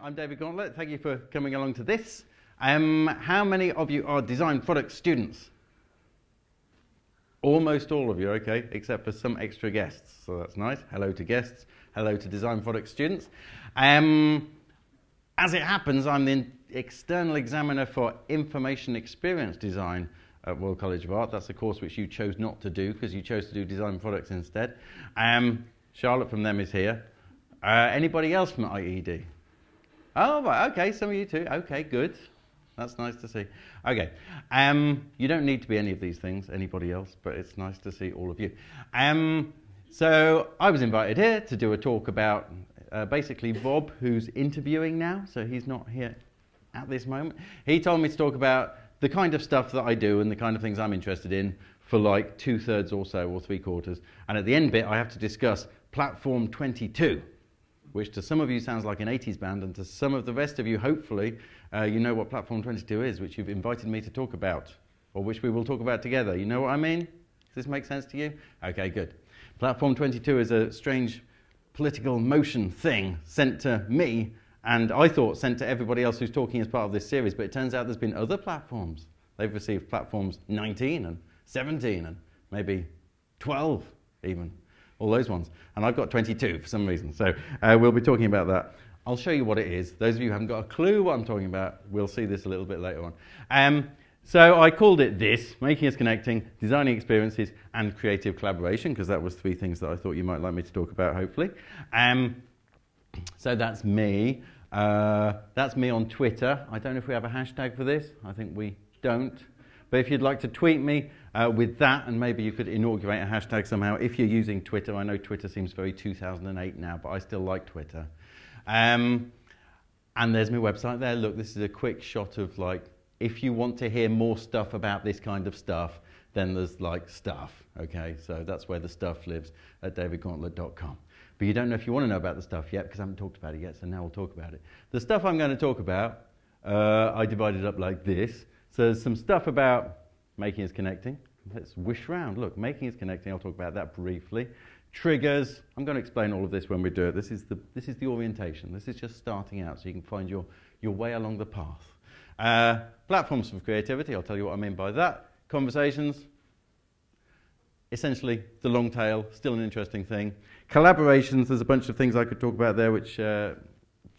I'm David Gauntlett. Thank you for coming along to this. Um, how many of you are design product students? Almost all of you, okay, except for some extra guests. So that's nice. Hello to guests. Hello to design product students. Um, as it happens, I'm the external examiner for information experience design at Royal College of Art. That's a course which you chose not to do because you chose to do design products instead. Um, Charlotte from them is here. Uh, anybody else from IED? Oh, right, okay, some of you too. Okay, good. That's nice to see. Okay, um, you don't need to be any of these things, anybody else, but it's nice to see all of you. Um, so I was invited here to do a talk about uh, basically Bob, who's interviewing now, so he's not here at this moment. He told me to talk about the kind of stuff that I do and the kind of things I'm interested in for like two thirds or so, or three quarters. And at the end bit, I have to discuss Platform 22 which to some of you sounds like an 80s band, and to some of the rest of you, hopefully, uh, you know what Platform 22 is, which you've invited me to talk about, or which we will talk about together. You know what I mean? Does this make sense to you? Okay, good. Platform 22 is a strange political motion thing sent to me, and I thought sent to everybody else who's talking as part of this series, but it turns out there's been other platforms. They've received platforms 19 and 17 and maybe 12 even all those ones. And I've got 22 for some reason. So uh, we'll be talking about that. I'll show you what it is. Those of you who haven't got a clue what I'm talking about, we'll see this a little bit later on. Um, so I called it this, Making Is Connecting, Designing Experiences and Creative Collaboration, because that was three things that I thought you might like me to talk about, hopefully. Um, so that's me. Uh, that's me on Twitter. I don't know if we have a hashtag for this. I think we don't. But if you'd like to tweet me, uh, with that, and maybe you could inaugurate a hashtag somehow if you're using Twitter. I know Twitter seems very 2008 now, but I still like Twitter. Um, and there's my website there. Look, this is a quick shot of like, if you want to hear more stuff about this kind of stuff, then there's like stuff, okay? So that's where the stuff lives at davidgauntlett.com. But you don't know if you want to know about the stuff yet because I haven't talked about it yet, so now we'll talk about it. The stuff I'm going to talk about, uh, I divided up like this. So there's some stuff about Making is connecting. Let's wish round. Look, making is connecting. I'll talk about that briefly. Triggers. I'm going to explain all of this when we do it. This is the, this is the orientation. This is just starting out so you can find your, your way along the path. Uh, platforms for creativity. I'll tell you what I mean by that. Conversations. Essentially, the long tail, still an interesting thing. Collaborations, there's a bunch of things I could talk about there, which, uh,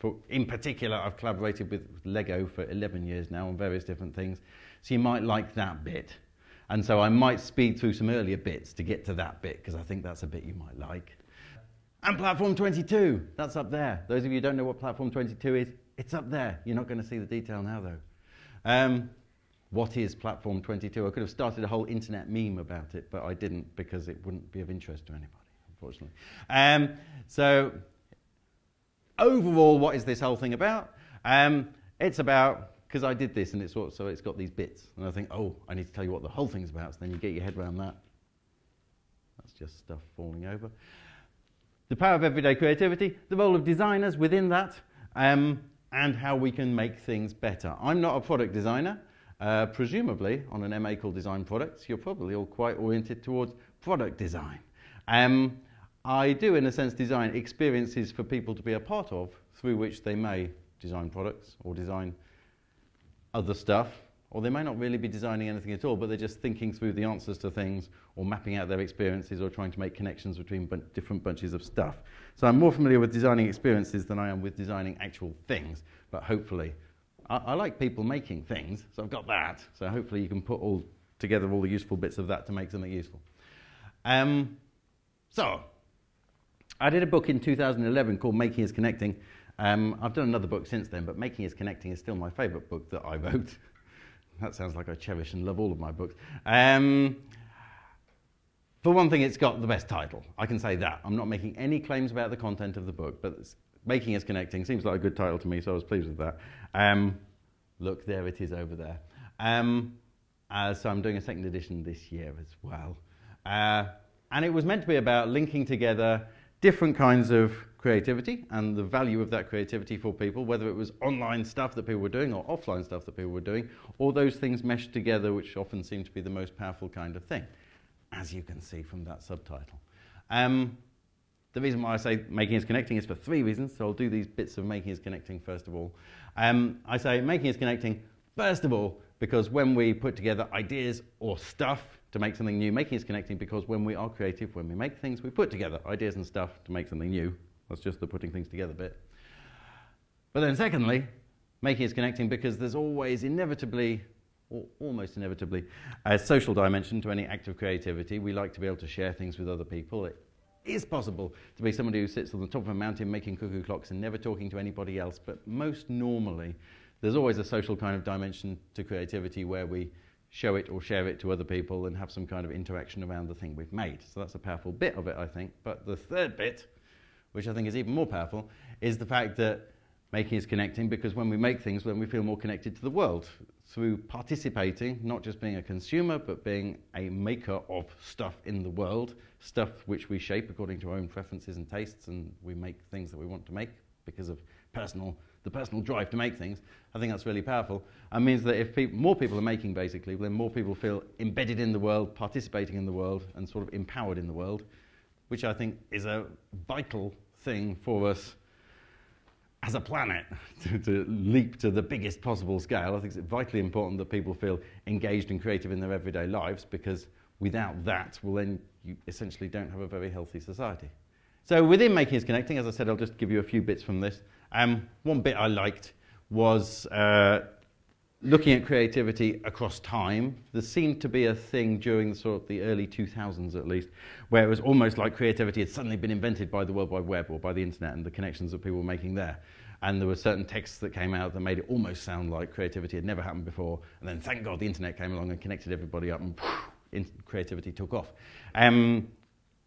for, in particular, I've collaborated with Lego for 11 years now on various different things. So you might like that bit. And so I might speed through some earlier bits to get to that bit because I think that's a bit you might like. And Platform 22, that's up there. Those of you who don't know what Platform 22 is, it's up there. You're not going to see the detail now, though. Um, what is Platform 22? I could have started a whole internet meme about it, but I didn't because it wouldn't be of interest to anybody, unfortunately. Um, so, overall, what is this whole thing about? Um, it's about because I did this and it's so it's got these bits. And I think, oh, I need to tell you what the whole thing's about. So then you get your head around that. That's just stuff falling over. The power of everyday creativity, the role of designers within that, um, and how we can make things better. I'm not a product designer. Uh, presumably, on an MA called Design Products, you're probably all quite oriented towards product design. Um, I do, in a sense, design experiences for people to be a part of through which they may design products or design other stuff, or they may not really be designing anything at all, but they're just thinking through the answers to things or mapping out their experiences or trying to make connections between bun- different bunches of stuff. So I'm more familiar with designing experiences than I am with designing actual things, but hopefully, I, I like people making things, so I've got that. So hopefully you can put all together all the useful bits of that to make something useful. Um, so, I did a book in 2011 called Making is Connecting, um, I've done another book since then, but Making is Connecting is still my favourite book that I wrote. that sounds like I cherish and love all of my books. Um, for one thing, it's got the best title. I can say that. I'm not making any claims about the content of the book, but Making is Connecting seems like a good title to me, so I was pleased with that. Um, look, there it is over there. Um, uh, so I'm doing a second edition this year as well. Uh, and it was meant to be about linking together different kinds of creativity and the value of that creativity for people, whether it was online stuff that people were doing or offline stuff that people were doing, or those things meshed together, which often seem to be the most powerful kind of thing, as you can see from that subtitle. Um, the reason why I say making is connecting is for three reasons. So I'll do these bits of making is connecting first of all. Um, I say making is connecting first of all because when we put together ideas or stuff to make something new, making is connecting because when we are creative, when we make things, we put together ideas and stuff to make something new. That's just the putting things together bit. But then secondly, making is connecting because there's always inevitably or almost inevitably a social dimension to any act of creativity. We like to be able to share things with other people. It is possible to be somebody who sits on the top of a mountain making cuckoo clocks and never talking to anybody else, but most normally there's always a social kind of dimension to creativity where we show it or share it to other people and have some kind of interaction around the thing we've made. So that's a powerful bit of it, I think. But the third bit, which I think is even more powerful, is the fact that making is connecting because when we make things, then we feel more connected to the world through participating, not just being a consumer, but being a maker of stuff in the world, stuff which we shape according to our own preferences and tastes, and we make things that we want to make because of personal, the personal drive to make things. I think that's really powerful. And means that if more people are making, basically, then more people feel embedded in the world, participating in the world, and sort of empowered in the world, which I think is a vital thing for us as a planet to, to, leap to the biggest possible scale. I think it's vitally important that people feel engaged and creative in their everyday lives because without that, well, then you essentially don't have a very healthy society. So within Making is Connecting, as I said, I'll just give you a few bits from this. Um, one bit I liked was uh, looking at creativity across time, there seemed to be a thing during sort of the early 2000s at least, where it was almost like creativity had suddenly been invented by the World Wide Web or by the internet and the connections that people were making there. And there were certain texts that came out that made it almost sound like creativity had never happened before. And then, thank God, the internet came along and connected everybody up, and creativity took off. Um,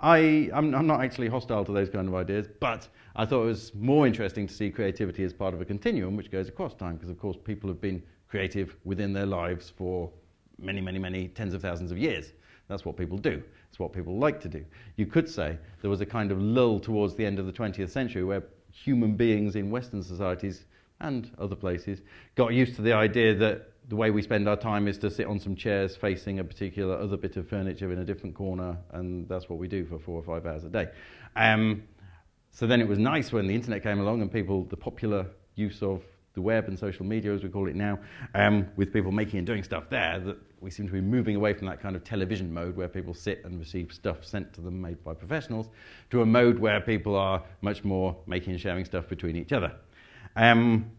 I, I'm, I'm, not actually hostile to those kind of ideas, but I thought it was more interesting to see creativity as part of a continuum which goes across time, because of course people have been creative within their lives for many, many, many tens of thousands of years. That's what people do. It's what people like to do. You could say there was a kind of lull towards the end of the 20th century where human beings in Western societies and other places got used to the idea that the way we spend our time is to sit on some chairs facing a particular other bit of furniture in a different corner, and that's what we do for four or five hours a day. Um, so then it was nice when the internet came along and people, the popular use of the web and social media, as we call it now, um, with people making and doing stuff there, that we seem to be moving away from that kind of television mode where people sit and receive stuff sent to them made by professionals to a mode where people are much more making and sharing stuff between each other. Um,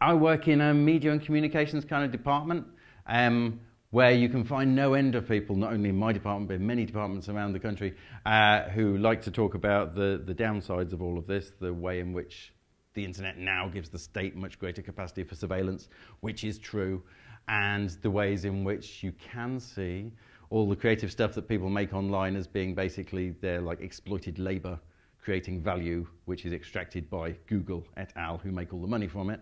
I work in a media and communications kind of department. Um, where you can find no end of people, not only in my department, but in many departments around the country, uh, who like to talk about the, the downsides of all of this, the way in which the internet now gives the state much greater capacity for surveillance, which is true, and the ways in which you can see all the creative stuff that people make online as being basically their like exploited labor creating value, which is extracted by Google et al., who make all the money from it.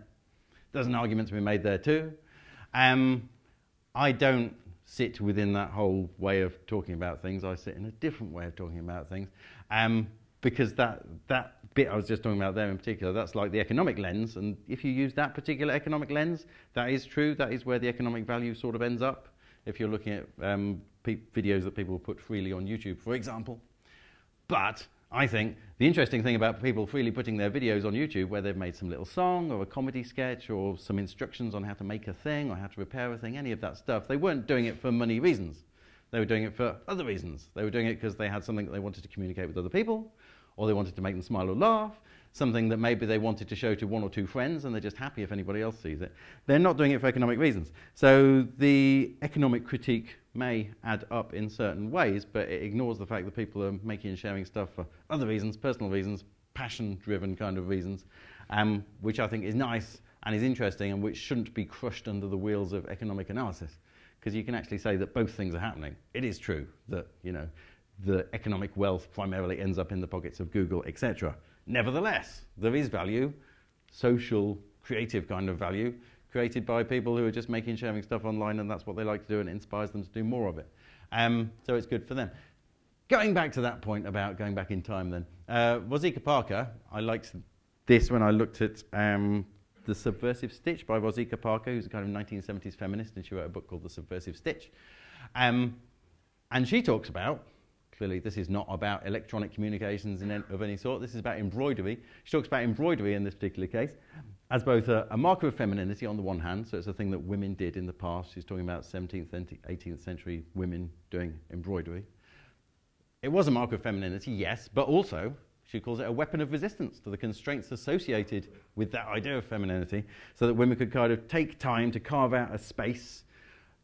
There's an argument to be made there too. Um, I don't sit within that whole way of talking about things. I sit in a different way of talking about things. Um, because that, that bit I was just talking about there in particular, that's like the economic lens. And if you use that particular economic lens, that is true. That is where the economic value sort of ends up. If you're looking at um, videos that people put freely on YouTube, for example. But I think the interesting thing about people freely putting their videos on YouTube, where they've made some little song or a comedy sketch or some instructions on how to make a thing or how to repair a thing, any of that stuff, they weren't doing it for money reasons. They were doing it for other reasons. They were doing it because they had something that they wanted to communicate with other people, or they wanted to make them smile or laugh, something that maybe they wanted to show to one or two friends and they're just happy if anybody else sees it. They're not doing it for economic reasons. So the economic critique may add up in certain ways, but it ignores the fact that people are making and sharing stuff for other reasons, personal reasons, passion driven kind of reasons, um, which I think is nice and is interesting and which shouldn't be crushed under the wheels of economic analysis. Because you can actually say that both things are happening. It is true that, you know, the economic wealth primarily ends up in the pockets of Google, etc. Nevertheless, there is value, social, creative kind of value, created by people who are just making sharing stuff online, and that's what they like to do, and it inspires them to do more of it. Um, so it's good for them. Going back to that point about going back in time, then, uh, Parker, I liked this when I looked at um, The Subversive Stitch by Rozsika Parker, who's a kind of 1970s feminist, and she wrote a book called The Subversive Stitch. Um, and she talks about clearly this is not about electronic communications any, of any sort. This is about embroidery. She talks about embroidery in this particular case as both a, a, marker of femininity on the one hand, so it's a thing that women did in the past. She's talking about 17th, 18th century women doing embroidery. It was a marker of femininity, yes, but also she calls it a weapon of resistance to the constraints associated with that idea of femininity, so that women could kind of take time to carve out a space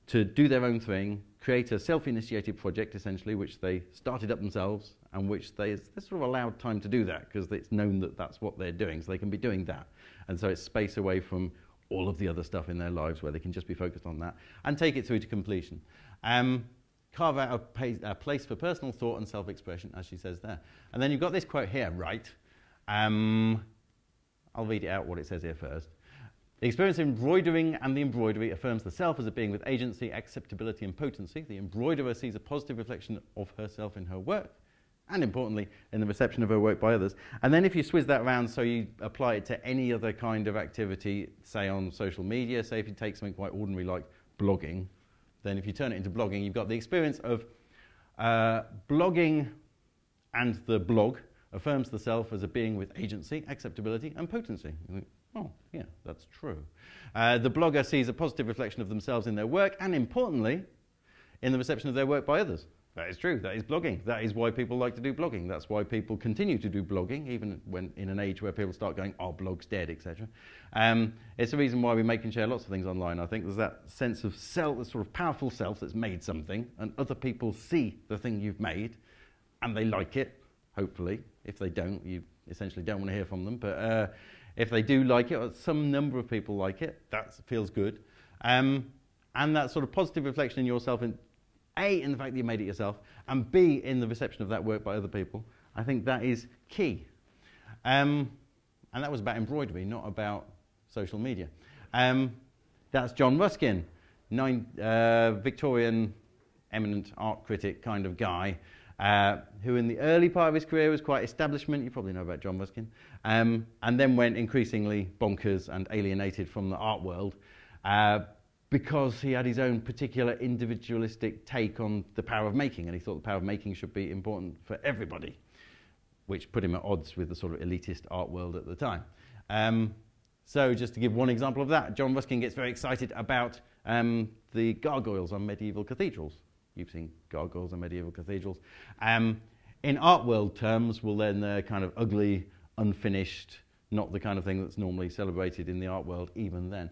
to do their own thing, create a self-initiated project essentially, which they started up themselves, and which they, they're sort of allowed time to do that because it's known that that's what they're doing, so they can be doing that. And so it's space away from all of the other stuff in their lives where they can just be focused on that and take it through to completion. Um, carve out a, a, place for personal thought and self expression, as she says there. And then you've got this quote here, right? Um, I'll read it out what it says here first. The experience of embroidering and the embroidery affirms the self as a being with agency, acceptability, and potency. The embroiderer sees a positive reflection of herself in her work and importantly, in the reception of her work by others. And then if you swizz that around so you apply it to any other kind of activity, say on social media, say if you take something quite ordinary like blogging, then if you turn it into blogging, you've got the experience of uh, blogging and the blog affirms the self as a being with agency, acceptability, and potency. oh, yeah, that's true. Uh, the blogger sees a positive reflection of themselves in their work, and importantly, in the reception of their work by others. That is true. That is blogging. That is why people like to do blogging. That's why people continue to do blogging, even when in an age where people start going, "Oh, blog's dead," etc. Um, it's the reason why we make and share lots of things online. I think there's that sense of self, the sort of powerful self that's made something, and other people see the thing you've made, and they like it. Hopefully, if they don't, you essentially don't want to hear from them. But uh, if they do like it, or some number of people like it, that feels good. Um, and that sort of positive reflection in yourself in, a, in the fact that you made it yourself, and B, in the reception of that work by other people. I think that is key. Um, and that was about embroidery, not about social media. Um, that's John Ruskin, nine, uh, Victorian eminent art critic kind of guy, uh, who in the early part of his career was quite establishment. You probably know about John Ruskin. Um, and then went increasingly bonkers and alienated from the art world. Uh, because he had his own particular individualistic take on the power of making, and he thought the power of making should be important for everybody, which put him at odds with the sort of elitist art world at the time. Um, so, just to give one example of that, John Ruskin gets very excited about um, the gargoyles on medieval cathedrals. You've seen gargoyles on medieval cathedrals. Um, in art world terms, well, then they're kind of ugly, unfinished, not the kind of thing that's normally celebrated in the art world, even then.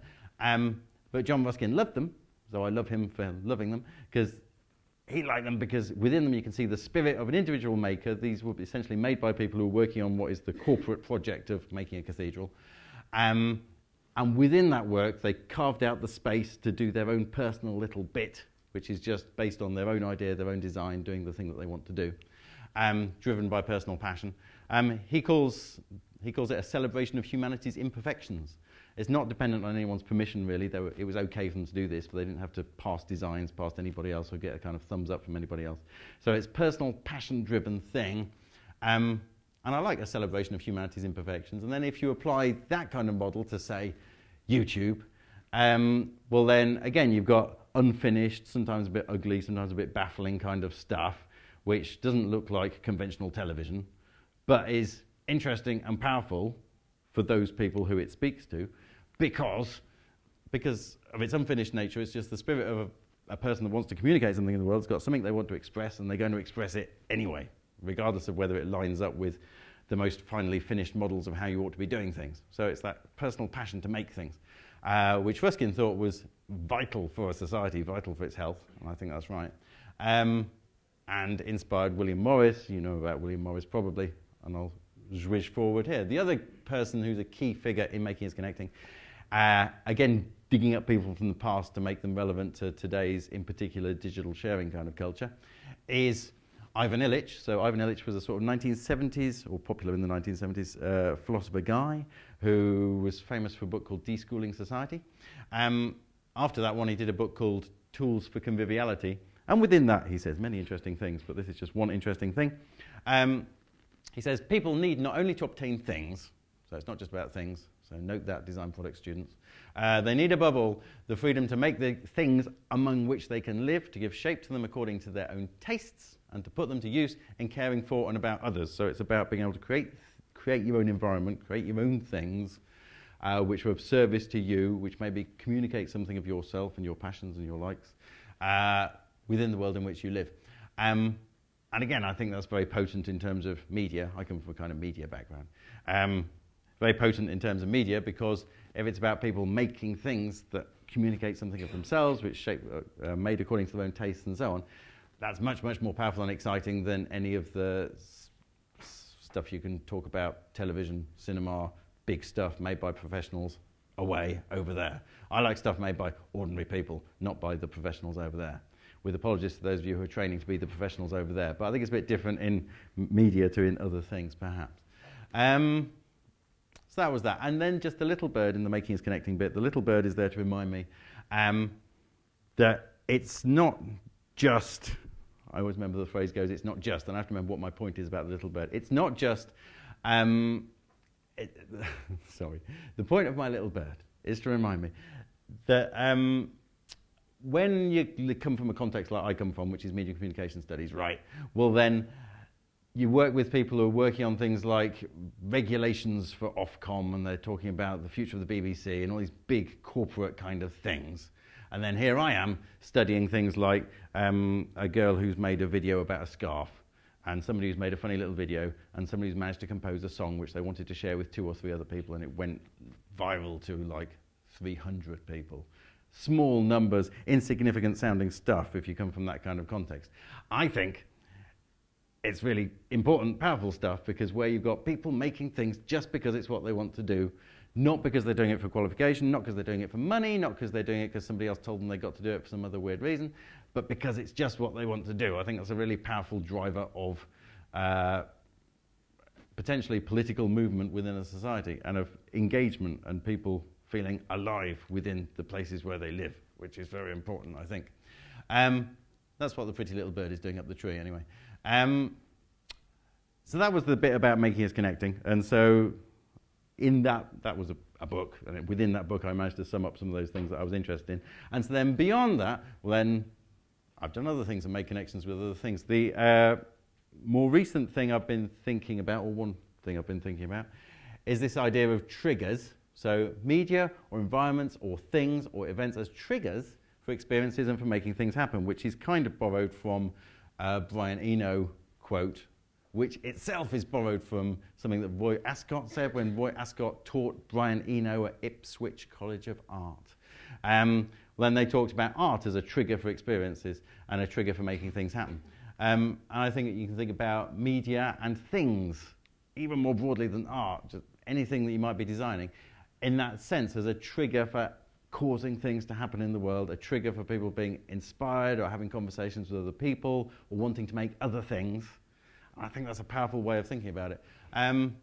But John Ruskin loved them, so I love him for loving them, because he liked them because within them you can see the spirit of an individual maker. These were essentially made by people who were working on what is the corporate project of making a cathedral. Um, and within that work, they carved out the space to do their own personal little bit, which is just based on their own idea, their own design, doing the thing that they want to do, um, driven by personal passion. Um, he, calls, he calls it a celebration of humanity's imperfections. It's not dependent on anyone's permission, really. It was okay for them to do this, but they didn't have to pass designs past anybody else or get a kind of thumbs up from anybody else. So it's personal, passion-driven thing. Um, and I like a celebration of humanity's imperfections. And then if you apply that kind of model to, say, YouTube, um, well, then again, you've got unfinished, sometimes a bit ugly, sometimes a bit baffling kind of stuff, which doesn't look like conventional television, but is interesting and powerful for those people who it speaks to because, because of its unfinished nature, it's just the spirit of a, a person that wants to communicate something in the world, has got something they want to express, and they're going to express it anyway, regardless of whether it lines up with the most finally finished models of how you ought to be doing things. So it's that personal passion to make things, uh, which Ruskin thought was vital for a society, vital for its health, and I think that's right. Um, and inspired William Morris. You know about William Morris probably, and I'll zwish forward here. The other person who's a key figure in Making is Connecting uh, again, digging up people from the past to make them relevant to today's, in particular, digital sharing kind of culture, is Ivan Illich. So Ivan Illich was a sort of 1970s, or popular in the 1970s, uh, philosopher guy who was famous for a book called Deschooling Society. Um, after that one, he did a book called Tools for Conviviality. And within that, he says many interesting things, but this is just one interesting thing. Um, he says people need not only to obtain things, so it's not just about things, so note that, design product students. Uh, they need above all the freedom to make the things among which they can live, to give shape to them according to their own tastes, and to put them to use in caring for and about others. So it's about being able to create, create your own environment, create your own things, uh, which are of service to you, which maybe communicate something of yourself and your passions and your likes uh, within the world in which you live. Um, and again, I think that's very potent in terms of media. I come from a kind of media background. Um, very potent in terms of media because if it's about people making things that communicate something of themselves, which shape, uh, made according to their own tastes and so on, that's much, much more powerful and exciting than any of the s- stuff you can talk about television, cinema, big stuff made by professionals away over there. I like stuff made by ordinary people, not by the professionals over there. With apologies to those of you who are training to be the professionals over there, but I think it's a bit different in media to in other things, perhaps. Um, so that was that. And then just the little bird in the making is connecting bit. The little bird is there to remind me um, that it's not just, I always remember the phrase goes, it's not just, and I have to remember what my point is about the little bird. It's not just, um, it, sorry, the point of my little bird is to remind me that um, when you come from a context like I come from, which is media communication studies, right, well then you work with people who are working on things like regulations for Ofcom, and they're talking about the future of the BBC and all these big corporate kind of things. And then here I am studying things like um, a girl who's made a video about a scarf, and somebody who's made a funny little video, and somebody who's managed to compose a song which they wanted to share with two or three other people, and it went viral to like 300 people. Small numbers, insignificant sounding stuff if you come from that kind of context. I think it's really important, powerful stuff because where you've got people making things just because it's what they want to do, not because they're doing it for qualification, not because they're doing it for money, not because they're doing it because somebody else told them they got to do it for some other weird reason, but because it's just what they want to do. I think that's a really powerful driver of uh, potentially political movement within a society and of engagement and people feeling alive within the places where they live, which is very important, I think. Um, that's what the pretty little bird is doing up the tree, anyway. Um, so that was the bit about making us connecting. And so in that, that was a, a, book. And within that book, I managed to sum up some of those things that I was interested in. And so then beyond that, well, then I've done other things and made connections with other things. The uh, more recent thing I've been thinking about, or one thing I've been thinking about, is this idea of triggers. So media or environments or things or events as triggers for experiences and for making things happen, which is kind of borrowed from uh, Brian Eno quote, which itself is borrowed from something that Roy Ascott said when Roy Ascott taught Brian Eno at Ipswich College of Art. Um, when they talked about art as a trigger for experiences and a trigger for making things happen. Um, and I think you can think about media and things, even more broadly than art, just anything that you might be designing, in that sense as a trigger for causing things to happen in the world, a trigger for people being inspired or having conversations with other people or wanting to make other things. I think that's a powerful way of thinking about it. Um,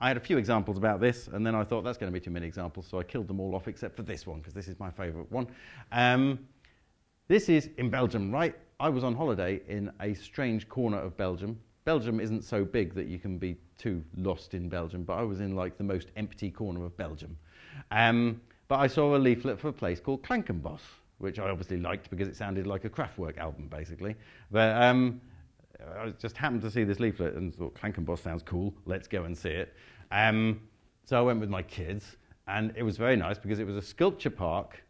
I had a few examples about this, and then I thought that's going to be too many examples, so I killed them all off except for this one, because this is my favourite one. Um, this is in Belgium, right? I was on holiday in a strange corner of Belgium. Belgium isn't so big that you can be too lost in Belgium, but I was in like the most empty corner of Belgium. Um, but I saw a leaflet for a place called Klankenbos, which I obviously liked because it sounded like a Kraftwerk album, basically. But um, I just happened to see this leaflet and thought, Klankenbos sounds cool, let's go and see it. Um, so I went with my kids, and it was very nice because it was a sculpture park.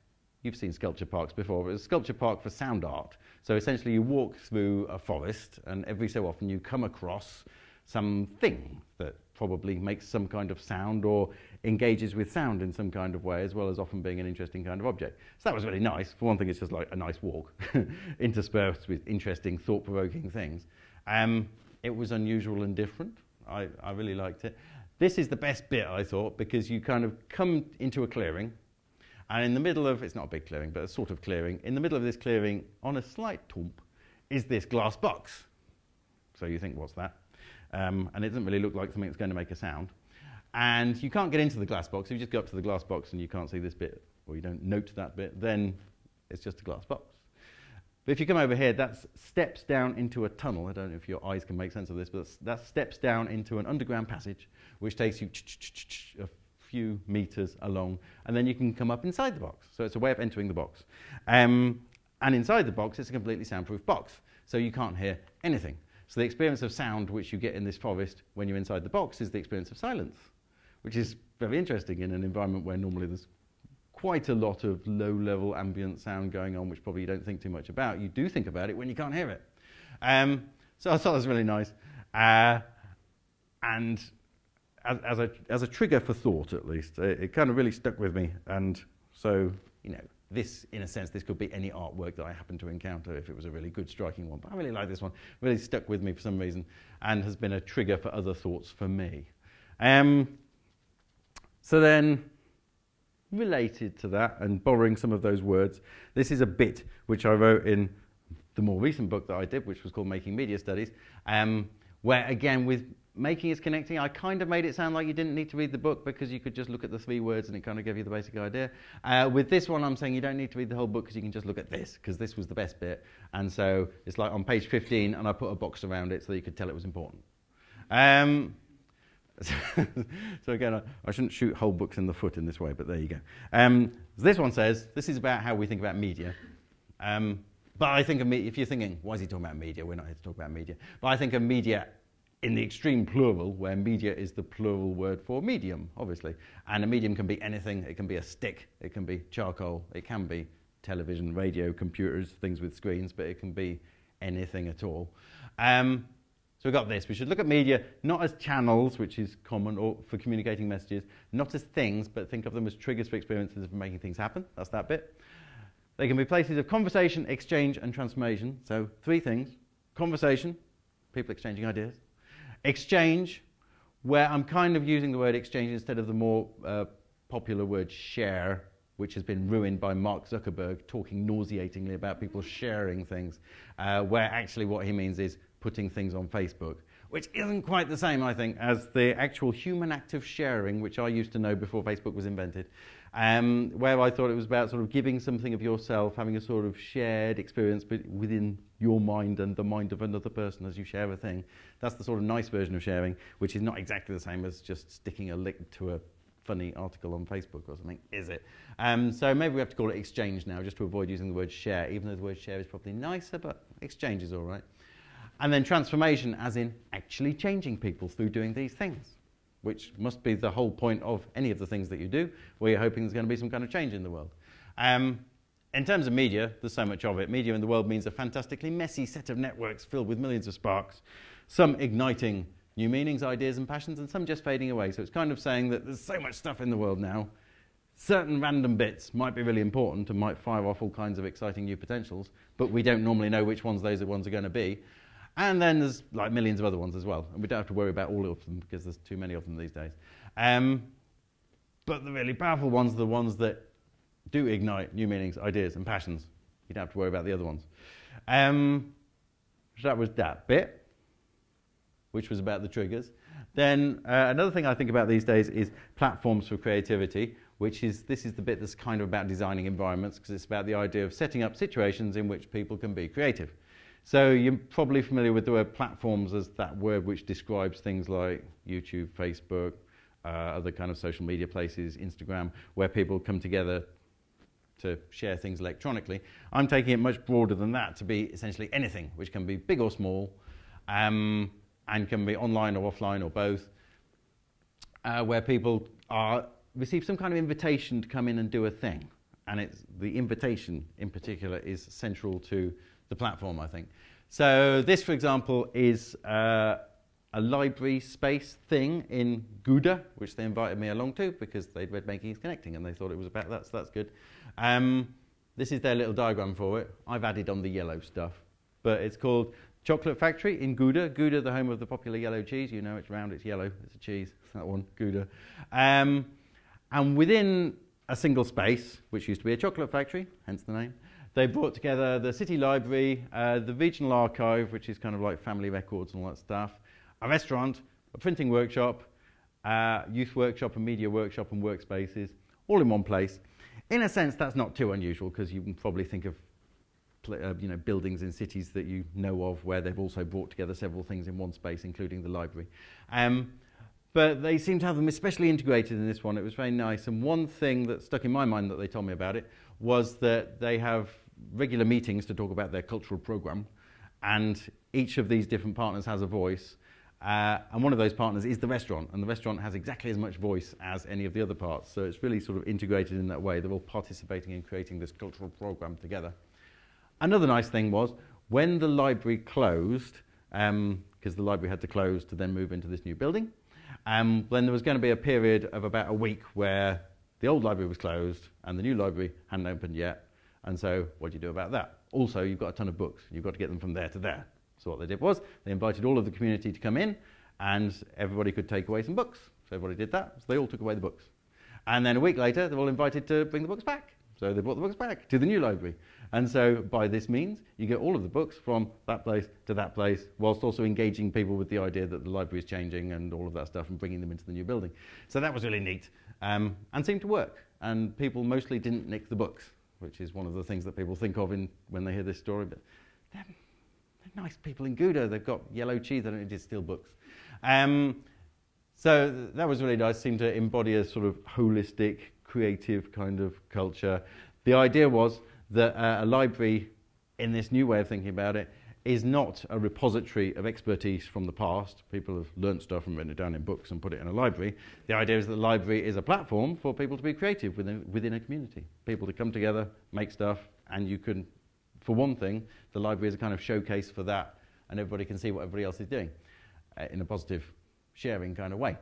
You've seen sculpture parks before, but it was a sculpture park for sound art. So essentially, you walk through a forest, and every so often you come across something that probably makes some kind of sound or engages with sound in some kind of way, as well as often being an interesting kind of object. So that was really nice. For one thing, it's just like a nice walk, interspersed with interesting, thought provoking things. Um, it was unusual and different. I, I really liked it. This is the best bit, I thought, because you kind of come into a clearing, and in the middle of, it's not a big clearing, but a sort of clearing, in the middle of this clearing, on a slight tomb, is this glass box. So you think, what's that? Um, and it doesn't really look like something that's going to make a sound. And you can't get into the glass box. If you just go up to the glass box and you can't see this bit, or you don't note that bit, then it's just a glass box. But if you come over here, that steps down into a tunnel. I don't know if your eyes can make sense of this, but that steps down into an underground passage, which takes you a few meters along, and then you can come up inside the box. So it's a way of entering the box. Um, and inside the box, it's a completely soundproof box. so you can't hear anything. So the experience of sound which you get in this forest when you're inside the box is the experience of silence, which is very interesting in an environment where normally there's quite a lot of low-level ambient sound going on, which probably you don't think too much about. You do think about it when you can't hear it. Um, so I thought that was really nice. Uh, and as, as, a, as a trigger for thought, at least, it, it kind of really stuck with me. And so, you know, this, in a sense, this could be any artwork that I happen to encounter if it was a really good, striking one. But I really like this one. Really stuck with me for some reason and has been a trigger for other thoughts for me. Um, so then, related to that and borrowing some of those words, this is a bit which I wrote in the more recent book that I did, which was called Making Media Studies, um, where again, with making is connecting, I kind of made it sound like you didn't need to read the book because you could just look at the three words and it kind of gave you the basic idea. Uh, with this one, I'm saying you don't need to read the whole book because you can just look at this because this was the best bit. And so it's like on page 15, and I put a box around it so you could tell it was important. Um, so again, I, I, shouldn't shoot whole books in the foot in this way, but there you go. Um, this one says this is about how we think about media. Um, but I think of me, if you're thinking, why is he talking about media? We're not here to talk about media. But I think of media in the extreme plural, where media is the plural word for medium, obviously. And a medium can be anything. It can be a stick. It can be charcoal. It can be television, radio, computers, things with screens, but it can be anything at all. Um, so we've got this. We should look at media not as channels, which is common or for communicating messages, not as things, but think of them as triggers for experiences of making things happen. That's that bit. They can be places of conversation, exchange, and transformation. So, three things conversation, people exchanging ideas, exchange, where I'm kind of using the word exchange instead of the more uh, popular word share, which has been ruined by Mark Zuckerberg talking nauseatingly about people sharing things, uh, where actually what he means is putting things on Facebook, which isn't quite the same, I think, as the actual human act of sharing, which I used to know before Facebook was invented um, where I thought it was about sort of giving something of yourself, having a sort of shared experience within your mind and the mind of another person as you share a thing. That's the sort of nice version of sharing, which is not exactly the same as just sticking a link to a funny article on Facebook or something, is it? Um, so maybe we have to call it exchange now, just to avoid using the word share, even though the word share is probably nicer, but exchange is all right. And then transformation, as in actually changing people through doing these things which must be the whole point of any of the things that you do, where you're hoping there's going to be some kind of change in the world. Um, in terms of media, there's so much of it. Media in the world means a fantastically messy set of networks filled with millions of sparks, some igniting new meanings, ideas, and passions, and some just fading away. So it's kind of saying that there's so much stuff in the world now. Certain random bits might be really important and might fire off all kinds of exciting new potentials, but we don't normally know which ones those ones are going to be. And then there's like millions of other ones as well. And we don't have to worry about all of them because there's too many of them these days. Um, but the really powerful ones are the ones that do ignite new meanings, ideas, and passions. You don't have to worry about the other ones. Um, so that was that bit, which was about the triggers. Then uh, another thing I think about these days is platforms for creativity, which is this is the bit that's kind of about designing environments because it's about the idea of setting up situations in which people can be creative. So you're probably familiar with the word platforms as that word which describes things like YouTube, Facebook, uh, other kind of social media places, Instagram, where people come together to share things electronically. I'm taking it much broader than that to be essentially anything, which can be big or small, um, and can be online or offline or both, uh, where people are receive some kind of invitation to come in and do a thing. And it's the invitation in particular is central to the platform, I think. So this, for example, is uh, a library space thing in Gouda, which they invited me along to because they'd read Making is Connecting and they thought it was about that, so that's good. Um, this is their little diagram for it. I've added on the yellow stuff, but it's called Chocolate Factory in Gouda. Gouda, the home of the popular yellow cheese. You know, it's round, it's yellow, it's a cheese. That one, Gouda. Um, and within a single space, which used to be a chocolate factory, hence the name, they brought together the City Library, uh, the Regional Archive, which is kind of like family records and all that stuff, a restaurant, a printing workshop, uh, youth workshop, a media workshop, and workspaces, all in one place. In a sense, that's not too unusual because you can probably think of uh, you know, buildings in cities that you know of where they've also brought together several things in one space, including the library. Um, but they seem to have them especially integrated in this one. It was very nice. And one thing that stuck in my mind that they told me about it was that they have regular meetings to talk about their cultural program. and each of these different partners has a voice. Uh, and one of those partners is the restaurant, and the restaurant has exactly as much voice as any of the other parts. So it's really sort of integrated in that way. They're all participating in creating this cultural program together. Another nice thing was when the library closed, because um, the library had to close to then move into this new building, um, then there was going to be a period of about a week where the old library was closed and the new library hadn't opened yet. And so, what do you do about that? Also, you've got a ton of books. You've got to get them from there to there. So, what they did was they invited all of the community to come in and everybody could take away some books. So, everybody did that. So, they all took away the books. And then a week later, they were all invited to bring the books back. So, they brought the books back to the new library. And so, by this means, you get all of the books from that place to that place, whilst also engaging people with the idea that the library is changing and all of that stuff and bringing them into the new building. So, that was really neat um, and seemed to work. And people mostly didn't nick the books which is one of the things that people think of in, when they hear this story. But they're, they're nice people in Gouda. They've got yellow cheese. They don't need to steal books. Um, so that was really nice. Seemed to embody a sort of holistic, creative kind of culture. The idea was that uh, a library, in this new way of thinking about it, is not a repository of expertise from the past. People have learnt stuff and written it down in books and put it in a library. The idea is that the library is a platform for people to be creative within, within a community, people to come together, make stuff, and you can, for one thing, the library is a kind of showcase for that, and everybody can see what everybody else is doing uh, in a positive, sharing kind of way.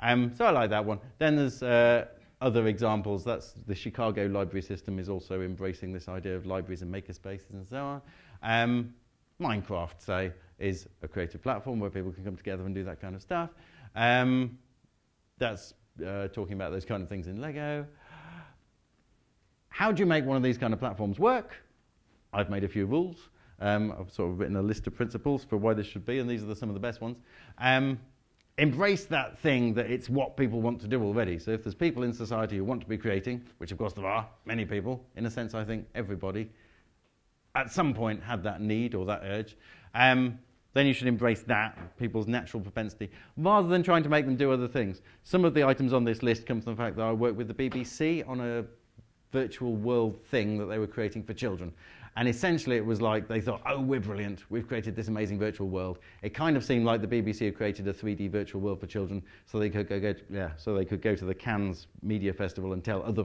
Um, so I like that one. Then there's uh, other examples. That's the Chicago library system is also embracing this idea of libraries and makerspaces and so on. Um, Minecraft, say, is a creative platform where people can come together and do that kind of stuff. Um, that's uh, talking about those kind of things in Lego. How do you make one of these kind of platforms work? I've made a few rules. Um, I've sort of written a list of principles for why this should be, and these are the, some of the best ones. Um, embrace that thing that it's what people want to do already. So if there's people in society who want to be creating, which of course there are, many people, in a sense I think everybody, at some point had that need or that urge, um, then you should embrace that, people's natural propensity, rather than trying to make them do other things. Some of the items on this list come from the fact that I worked with the BBC on a virtual world thing that they were creating for children. And essentially, it was like they thought, oh, we're brilliant. We've created this amazing virtual world. It kind of seemed like the BBC had created a 3D virtual world for children so they could go, go yeah, so they could go to the Cannes Media Festival and tell other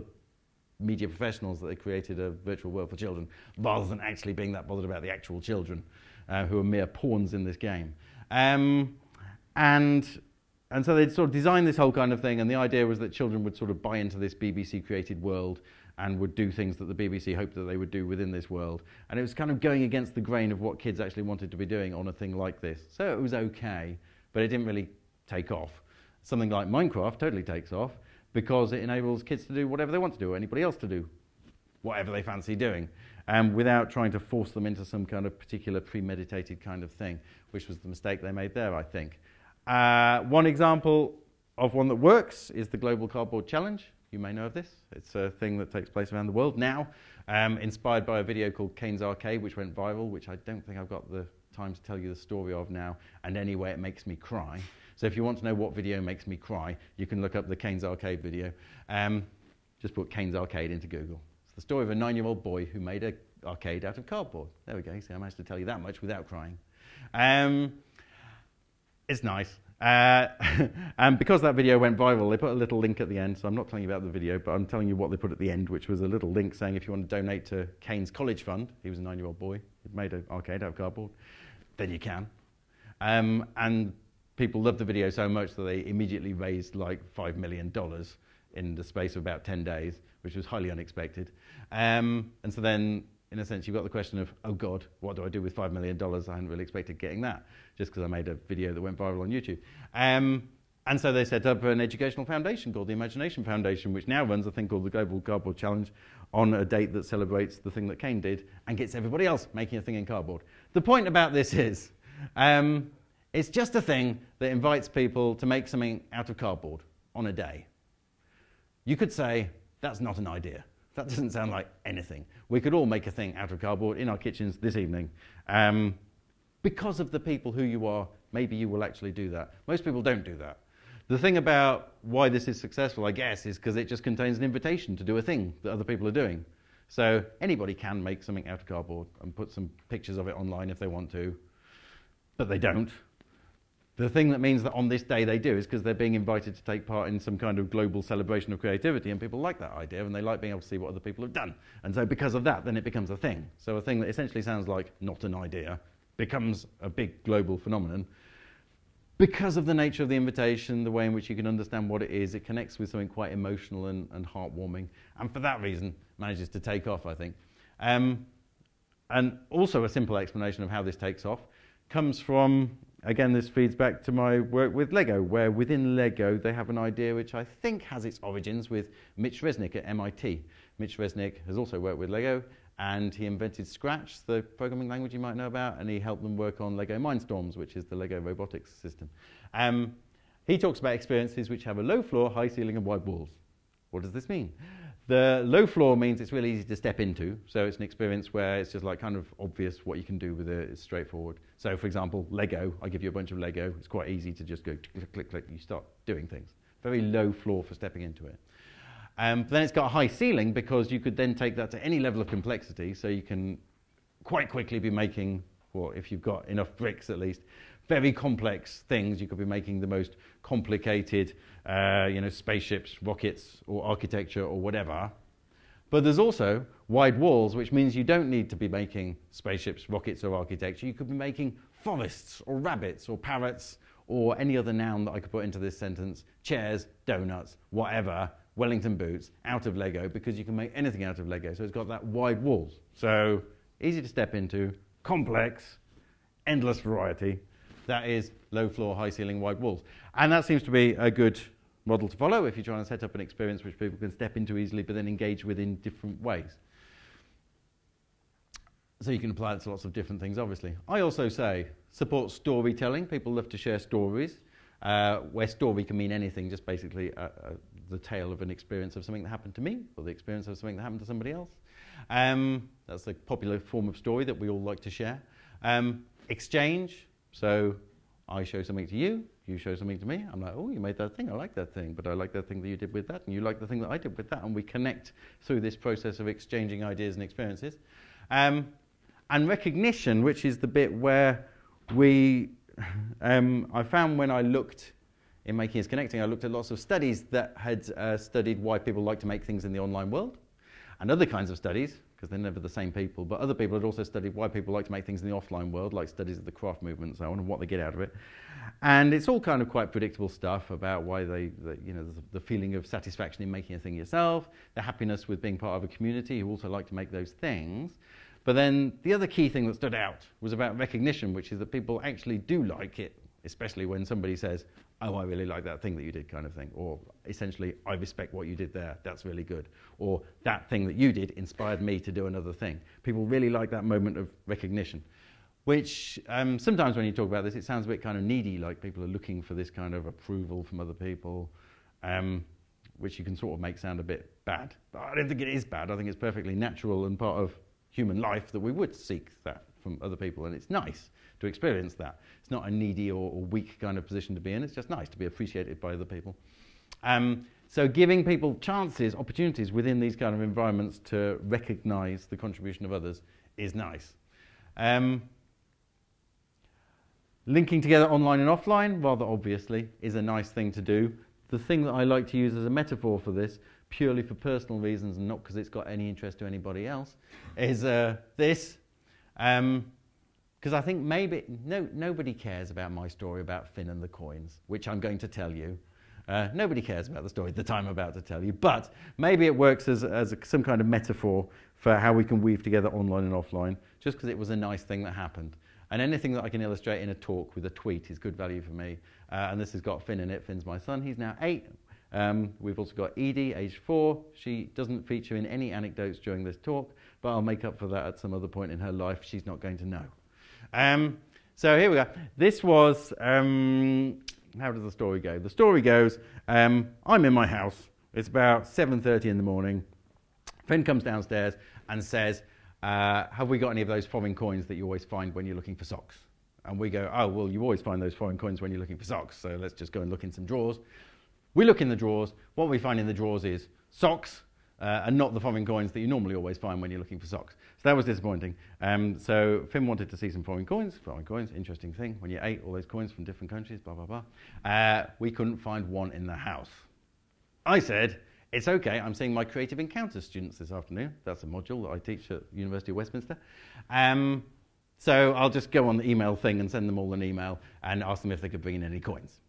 media professionals that they created a virtual world for children, rather than actually being that bothered about the actual children uh, who are mere pawns in this game. Um, and and so they'd sort of designed this whole kind of thing, and the idea was that children would sort of buy into this BBC created world and would do things that the BBC hoped that they would do within this world. And it was kind of going against the grain of what kids actually wanted to be doing on a thing like this. So it was okay, but it didn't really take off. Something like Minecraft totally takes off, because it enables kids to do whatever they want to do, or anybody else to do whatever they fancy doing, um, without trying to force them into some kind of particular premeditated kind of thing, which was the mistake they made there, I think. Uh, one example of one that works is the Global Cardboard Challenge. You may know of this. It's a thing that takes place around the world now, um, inspired by a video called Caine's Arcade, which went viral, which I don't think I've got the time to tell you the story of now, and anyway, it makes me cry. So if you want to know what video makes me cry, you can look up the Caine's Arcade video. Um, just put Caine's Arcade into Google. It's the story of a nine-year-old boy who made an arcade out of cardboard. There we go. See, I managed to tell you that much without crying. Um, it's nice. Uh, and because that video went viral, they put a little link at the end. So I'm not telling you about the video, but I'm telling you what they put at the end, which was a little link saying if you want to donate to Caine's college fund, he was a nine-year-old boy, he made an arcade out of cardboard, then you can. Um, and people loved the video so much that they immediately raised like $5 million in the space of about 10 days, which was highly unexpected. Um, and so then, in a sense, you've got the question of, oh God, what do I do with $5 million? I hadn't really expected getting that, just because I made a video that went viral on YouTube. Um, and so they set up an educational foundation called the Imagination Foundation, which now runs a thing called the Global Cardboard Challenge on a date that celebrates the thing that Caine did and gets everybody else making a thing in cardboard. The point about this is, um, it's just a thing that invites people to make something out of cardboard on a day. You could say, that's not an idea. That doesn't sound like anything. We could all make a thing out of cardboard in our kitchens this evening. Um, because of the people who you are, maybe you will actually do that. Most people don't do that. The thing about why this is successful, I guess, is because it just contains an invitation to do a thing that other people are doing. So anybody can make something out of cardboard and put some pictures of it online if they want to, but they don't. The thing that means that on this day they do is because they're being invited to take part in some kind of global celebration of creativity, and people like that idea and they like being able to see what other people have done. And so, because of that, then it becomes a thing. So, a thing that essentially sounds like not an idea becomes a big global phenomenon. Because of the nature of the invitation, the way in which you can understand what it is, it connects with something quite emotional and, and heartwarming, and for that reason, manages to take off, I think. Um, and also, a simple explanation of how this takes off comes from again, this feeds back to my work with Lego, where within Lego they have an idea which I think has its origins with Mitch Resnick at MIT. Mitch Resnick has also worked with Lego, and he invented Scratch, the programming language you might know about, and he helped them work on Lego Mindstorms, which is the Lego robotics system. Um, he talks about experiences which have a low floor, high ceiling, and wide walls. What does this mean? The low floor means it's really easy to step into, so it's an experience where it's just like kind of obvious what you can do with it, it's straightforward. So for example, Lego, I give you a bunch of Lego, it's quite easy to just go click, click, click, you start doing things. Very low floor for stepping into it. Um, then it's got a high ceiling because you could then take that to any level of complexity, so you can quite quickly be making, well, if you've got enough bricks at least, very complex things. You could be making the most complicated, uh, you know, spaceships, rockets, or architecture, or whatever. But there's also wide walls, which means you don't need to be making spaceships, rockets, or architecture. You could be making forests, or rabbits, or parrots, or any other noun that I could put into this sentence, chairs, donuts, whatever, Wellington boots, out of Lego, because you can make anything out of Lego. So it's got that wide walls. So easy to step into, complex, endless variety, that is low floor, high ceiling, wide walls. And that seems to be a good model to follow if you're trying to set up an experience which people can step into easily but then engage with in different ways. So you can apply it to lots of different things, obviously. I also say support storytelling. People love to share stories, uh, where story can mean anything, just basically uh, uh, the tale of an experience of something that happened to me or the experience of something that happened to somebody else. Um, that's a popular form of story that we all like to share. Um, exchange, so I show something to you, you show something to me. I'm like, oh, you made that thing. I like that thing, but I like that thing that you did with that, and you like the thing that I did with that, and we connect through this process of exchanging ideas and experiences. Um, and recognition, which is the bit where we, um, I found when I looked in Making is Connecting, I looked at lots of studies that had uh, studied why people like to make things in the online world, and other kinds of studies because they're never the same people. But other people had also studied why people like to make things in the offline world, like studies of the craft movement and so on, and what they get out of it. And it's all kind of quite predictable stuff about why they, the, you know, the, the feeling of satisfaction in making a thing yourself, the happiness with being part of a community who also like to make those things. But then the other key thing that stood out was about recognition, which is that people actually do like it, especially when somebody says, oh, I really like that thing that you did, kind of thing. Or essentially, I respect what you did there, that's really good. Or that thing that you did inspired me to do another thing. People really like that moment of recognition, which um, sometimes when you talk about this, it sounds a bit kind of needy, like people are looking for this kind of approval from other people, um, which you can sort of make sound a bit bad. But I don't think it is bad. I think it's perfectly natural and part of human life that we would seek that from other people, and it's nice to experience that. It's not a needy or, or, weak kind of position to be in. It's just nice to be appreciated by other people. Um, so giving people chances, opportunities within these kind of environments to recognize the contribution of others is nice. Um, linking together online and offline, rather obviously, is a nice thing to do. The thing that I like to use as a metaphor for this, purely for personal reasons and not because it's got any interest to anybody else, is uh, this. Um, because I think maybe no, nobody cares about my story about Finn and the coins, which I'm going to tell you. Uh, nobody cares about the story that I'm about to tell you, but maybe it works as, as a, some kind of metaphor for how we can weave together online and offline, just because it was a nice thing that happened. And anything that I can illustrate in a talk with a tweet is good value for me. Uh, and this has got Finn in it. Finn's my son. He's now eight. Um, we've also got Edie, age four. She doesn't feature in any anecdotes during this talk, but I'll make up for that at some other point in her life. She's not going to know. Um, so here we go. This was, um, how does the story go? The story goes, um, I'm in my house. It's about 7.30 in the morning. Finn comes downstairs and says, uh, have we got any of those foreign coins that you always find when you're looking for socks? And we go, oh, well, you always find those foreign coins when you're looking for socks, so let's just go and look in some drawers. We look in the drawers. What we find in the drawers is socks, uh, and not the foreign coins that you normally always find when you're looking for socks. So that was disappointing. Um, so Finn wanted to see some foreign coins. Foreign coins, interesting thing. When you ate all those coins from different countries, blah, blah, blah. Uh, we couldn't find one in the house. I said, it's okay, I'm seeing my Creative Encounters students this afternoon. That's a module that I teach at University of Westminster. Um, so I'll just go on the email thing and send them all an email and ask them if they could bring in any coins.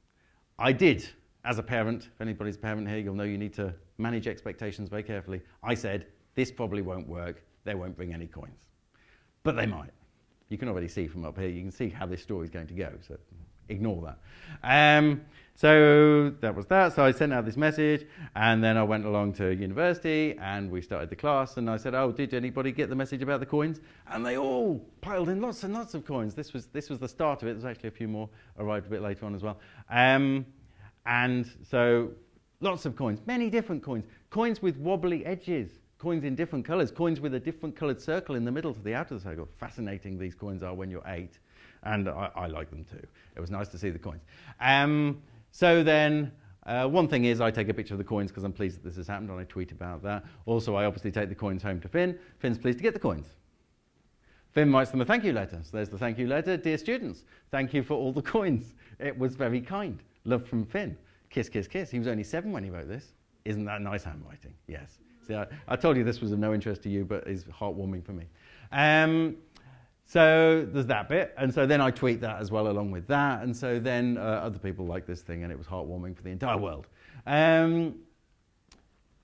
I did as a parent, if anybody's a parent here, you'll know you need to manage expectations very carefully. I said, this probably won't work. They won't bring any coins. But they might. You can already see from up here, you can see how this story is going to go, so ignore that. Um, so that was that. So I sent out this message, and then I went along to university, and we started the class, and I said, oh, did anybody get the message about the coins? And they all piled in lots and lots of coins. This was, this was the start of it. There's actually a few more arrived a bit later on as well. Um, and so lots of coins, many different coins, coins with wobbly edges, coins in different colors, coins with a different colored circle in the middle to the outer circle. Fascinating these coins are when you're eight. And I, I like them too. It was nice to see the coins. Um, so then uh, one thing is I take a picture of the coins because I'm pleased that this has happened and I tweet about that. Also, I obviously take the coins home to Finn. Finn's pleased to get the coins. Finn writes them a thank you letter. So there's the thank you letter. Dear students, thank you for all the coins. It was very kind. Love from Finn. Kiss, kiss, kiss. He was only seven when he wrote this. Isn't that nice handwriting? Yes. See, I, I told you this was of no interest to you, but is heartwarming for me. Um, so there's that bit. And so then I tweet that as well along with that. And so then uh, other people like this thing, and it was heartwarming for the entire world. Um,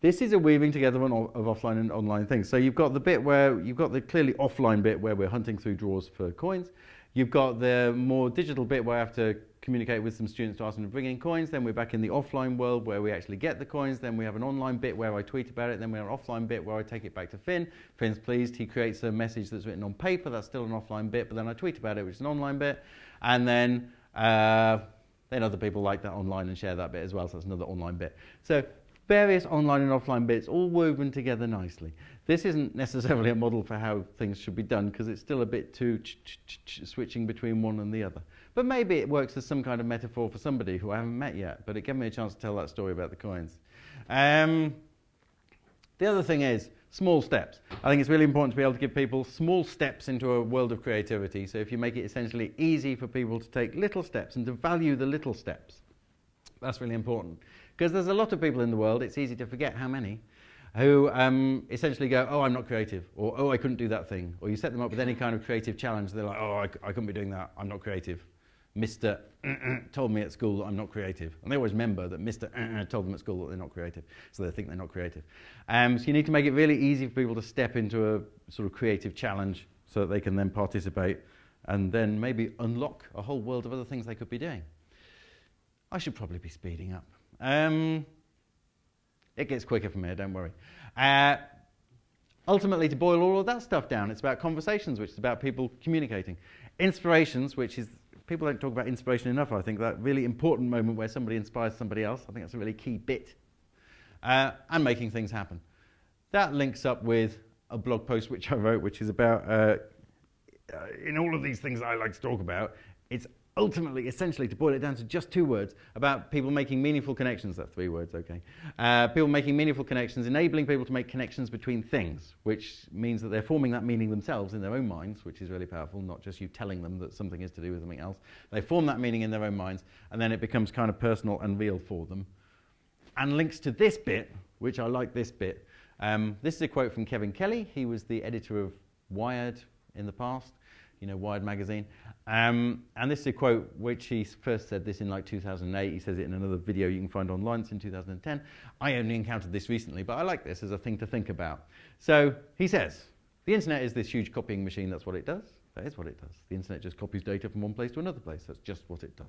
this is a weaving together of offline and online things. So you've got the bit where you've got the clearly offline bit where we're hunting through drawers for coins. You've got the more digital bit where I have to communicate with some students to ask them to bring in coins. Then we're back in the offline world where we actually get the coins. Then we have an online bit where I tweet about it. Then we have an offline bit where I take it back to Finn. Finn's pleased. He creates a message that's written on paper. That's still an offline bit, but then I tweet about it, which is an online bit. And then, uh, then other people like that online and share that bit as well. So that's another online bit. So various online and offline bits all woven together nicely. This isn't necessarily a model for how things should be done because it's still a bit too switching between one and the other. But maybe it works as some kind of metaphor for somebody who I haven't met yet, but it gave me a chance to tell that story about the coins. Um, the other thing is small steps. I think it's really important to be able to give people small steps into a world of creativity. So if you make it essentially easy for people to take little steps and to value the little steps, that's really important. Because there's a lot of people in the world, it's easy to forget how many, who um, essentially go, oh, I'm not creative, or oh, I couldn't do that thing. Or you set them up with any kind of creative challenge, they're like, oh, I, I couldn't be doing that, I'm not creative. Mr. told me at school that I'm not creative. And they always remember that Mr. told them at school that they're not creative, so they think they're not creative. Um, so you need to make it really easy for people to step into a sort of creative challenge so that they can then participate and then maybe unlock a whole world of other things they could be doing. I should probably be speeding up. Um, it gets quicker from here, don't worry. Uh, ultimately, to boil all of that stuff down, it's about conversations, which is about people communicating. Inspirations, which is people don't talk about inspiration enough, I think, that really important moment where somebody inspires somebody else. I think that's a really key bit. Uh, and making things happen. That links up with a blog post which I wrote, which is about, uh, uh, in all of these things I like to talk about, it's ultimately, essentially, to boil it down to just two words, about people making meaningful connections. That's three words, okay. Uh, people making meaningful connections, enabling people to make connections between things, which means that they're forming that meaning themselves in their own minds, which is really powerful, not just you telling them that something is to do with something else. They form that meaning in their own minds, and then it becomes kind of personal and real for them. And links to this bit, which I like this bit. Um, this is a quote from Kevin Kelly. He was the editor of Wired in the past you know, Wired magazine. Um, and this is a quote which he first said this in like 2008. He says it in another video you can find online. It's in 2010. I only encountered this recently, but I like this as a thing to think about. So he says, the internet is this huge copying machine. That's what it does. That is what it does. The internet just copies data from one place to another place. That's just what it does.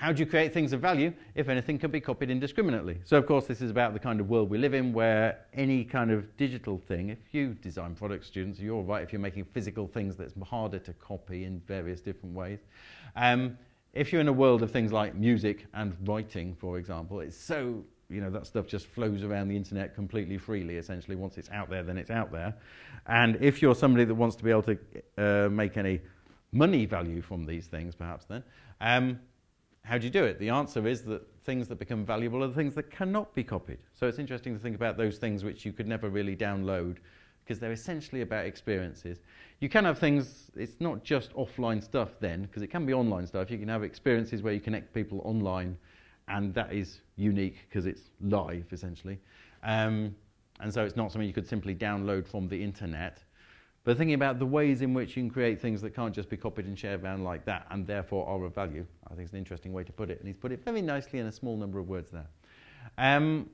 How do you create things of value if anything can be copied indiscriminately? So, of course, this is about the kind of world we live in where any kind of digital thing, if you design product students, you're right if you're making physical things that's harder to copy in various different ways. Um, if you're in a world of things like music and writing, for example, it's so, you know, that stuff just flows around the internet completely freely, essentially. Once it's out there, then it's out there. And if you're somebody that wants to be able to uh, make any money value from these things, perhaps then, um, how do you do it? The answer is that things that become valuable are the things that cannot be copied. So it's interesting to think about those things which you could never really download because they're essentially about experiences. You can have things, it's not just offline stuff then, because it can be online stuff. You can have experiences where you connect people online, and that is unique because it's live essentially. Um, and so it's not something you could simply download from the internet. But thinking about the ways in which you can create things that can't just be copied and shared around like that and therefore are of value, I think it's an interesting way to put it. And he's put it very nicely in a small number of words there. Um,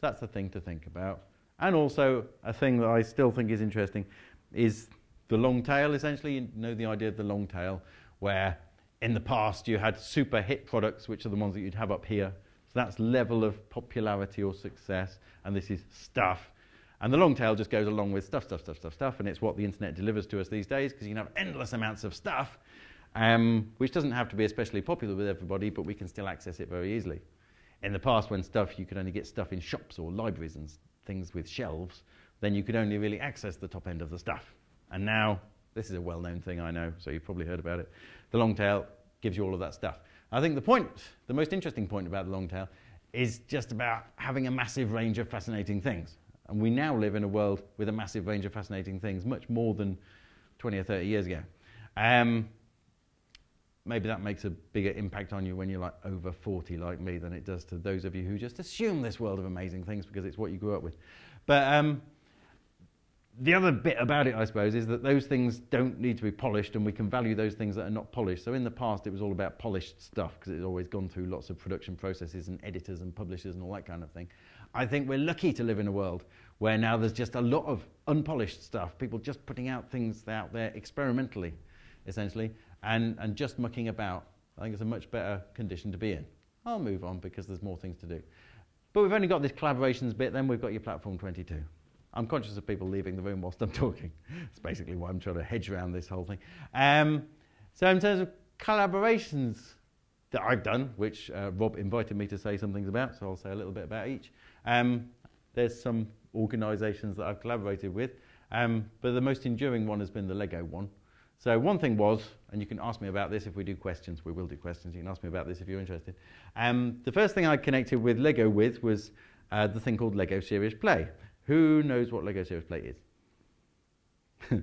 so that's the thing to think about. And also, a thing that I still think is interesting is the long tail, essentially. You know the idea of the long tail, where in the past you had super hit products, which are the ones that you'd have up here. So that's level of popularity or success, and this is stuff. And the long tail just goes along with stuff, stuff, stuff, stuff, stuff, and it's what the internet delivers to us these days because you can have endless amounts of stuff, um, which doesn't have to be especially popular with everybody, but we can still access it very easily. In the past, when stuff, you could only get stuff in shops or libraries and things with shelves, then you could only really access the top end of the stuff. And now, this is a well known thing, I know, so you've probably heard about it. The long tail gives you all of that stuff. I think the point, the most interesting point about the long tail, is just about having a massive range of fascinating things. And we now live in a world with a massive range of fascinating things, much more than 20 or 30 years ago. Um, maybe that makes a bigger impact on you when you're like over 40 like me than it does to those of you who just assume this world of amazing things because it's what you grew up with. But um, the other bit about it, I suppose, is that those things don't need to be polished and we can value those things that are not polished. So in the past, it was all about polished stuff because it's always gone through lots of production processes and editors and publishers and all that kind of thing. I think we're lucky to live in a world where now there's just a lot of unpolished stuff, people just putting out things out there experimentally, essentially, and, and just mucking about. I think it's a much better condition to be in. I'll move on because there's more things to do. But we've only got this collaborations bit, then we've got your platform 22. I'm conscious of people leaving the room whilst I'm talking. That's basically why I'm trying to hedge around this whole thing. Um, so, in terms of collaborations that I've done, which uh, Rob invited me to say some things about, so I'll say a little bit about each. Um, there's some organisations that I've collaborated with, um, but the most enduring one has been the Lego one. So one thing was, and you can ask me about this if we do questions, we will do questions, you can ask me about this if you're interested. Um, the first thing I connected with Lego with was uh, the thing called Lego Serious Play. Who knows what Lego Serious Play is?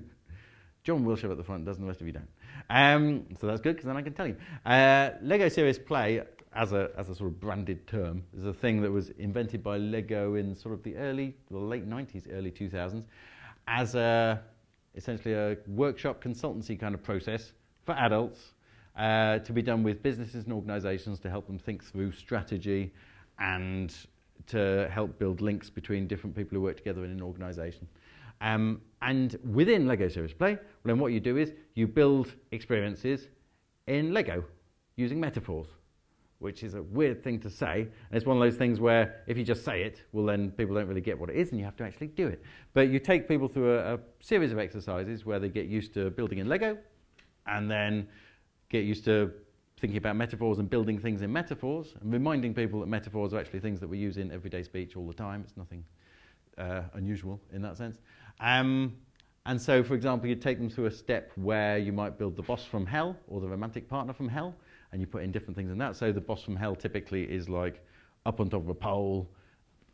John Willshire at the front doesn't, the rest of you don't. Um, so that's good because then I can tell you. Uh, Lego Serious Play, as a, as a sort of branded term, is a thing that was invented by Lego in sort of the early, well, late 90s, early 2000s, as a essentially a workshop consultancy kind of process for adults uh, to be done with businesses and organizations to help them think through strategy and to help build links between different people who work together in an organization. Um, and within Lego Serious Play, then what you do is you build experiences in Lego using metaphors which is a weird thing to say. And it's one of those things where if you just say it, well, then people don't really get what it is, and you have to actually do it. But you take people through a, a series of exercises where they get used to building in Lego, and then get used to thinking about metaphors and building things in metaphors, and reminding people that metaphors are actually things that we use in everyday speech all the time. It's nothing uh, unusual in that sense. Um, and so, for example, you take them through a step where you might build the boss from hell or the romantic partner from hell and you put in different things in that. So the boss from hell typically is like up on top of a pole,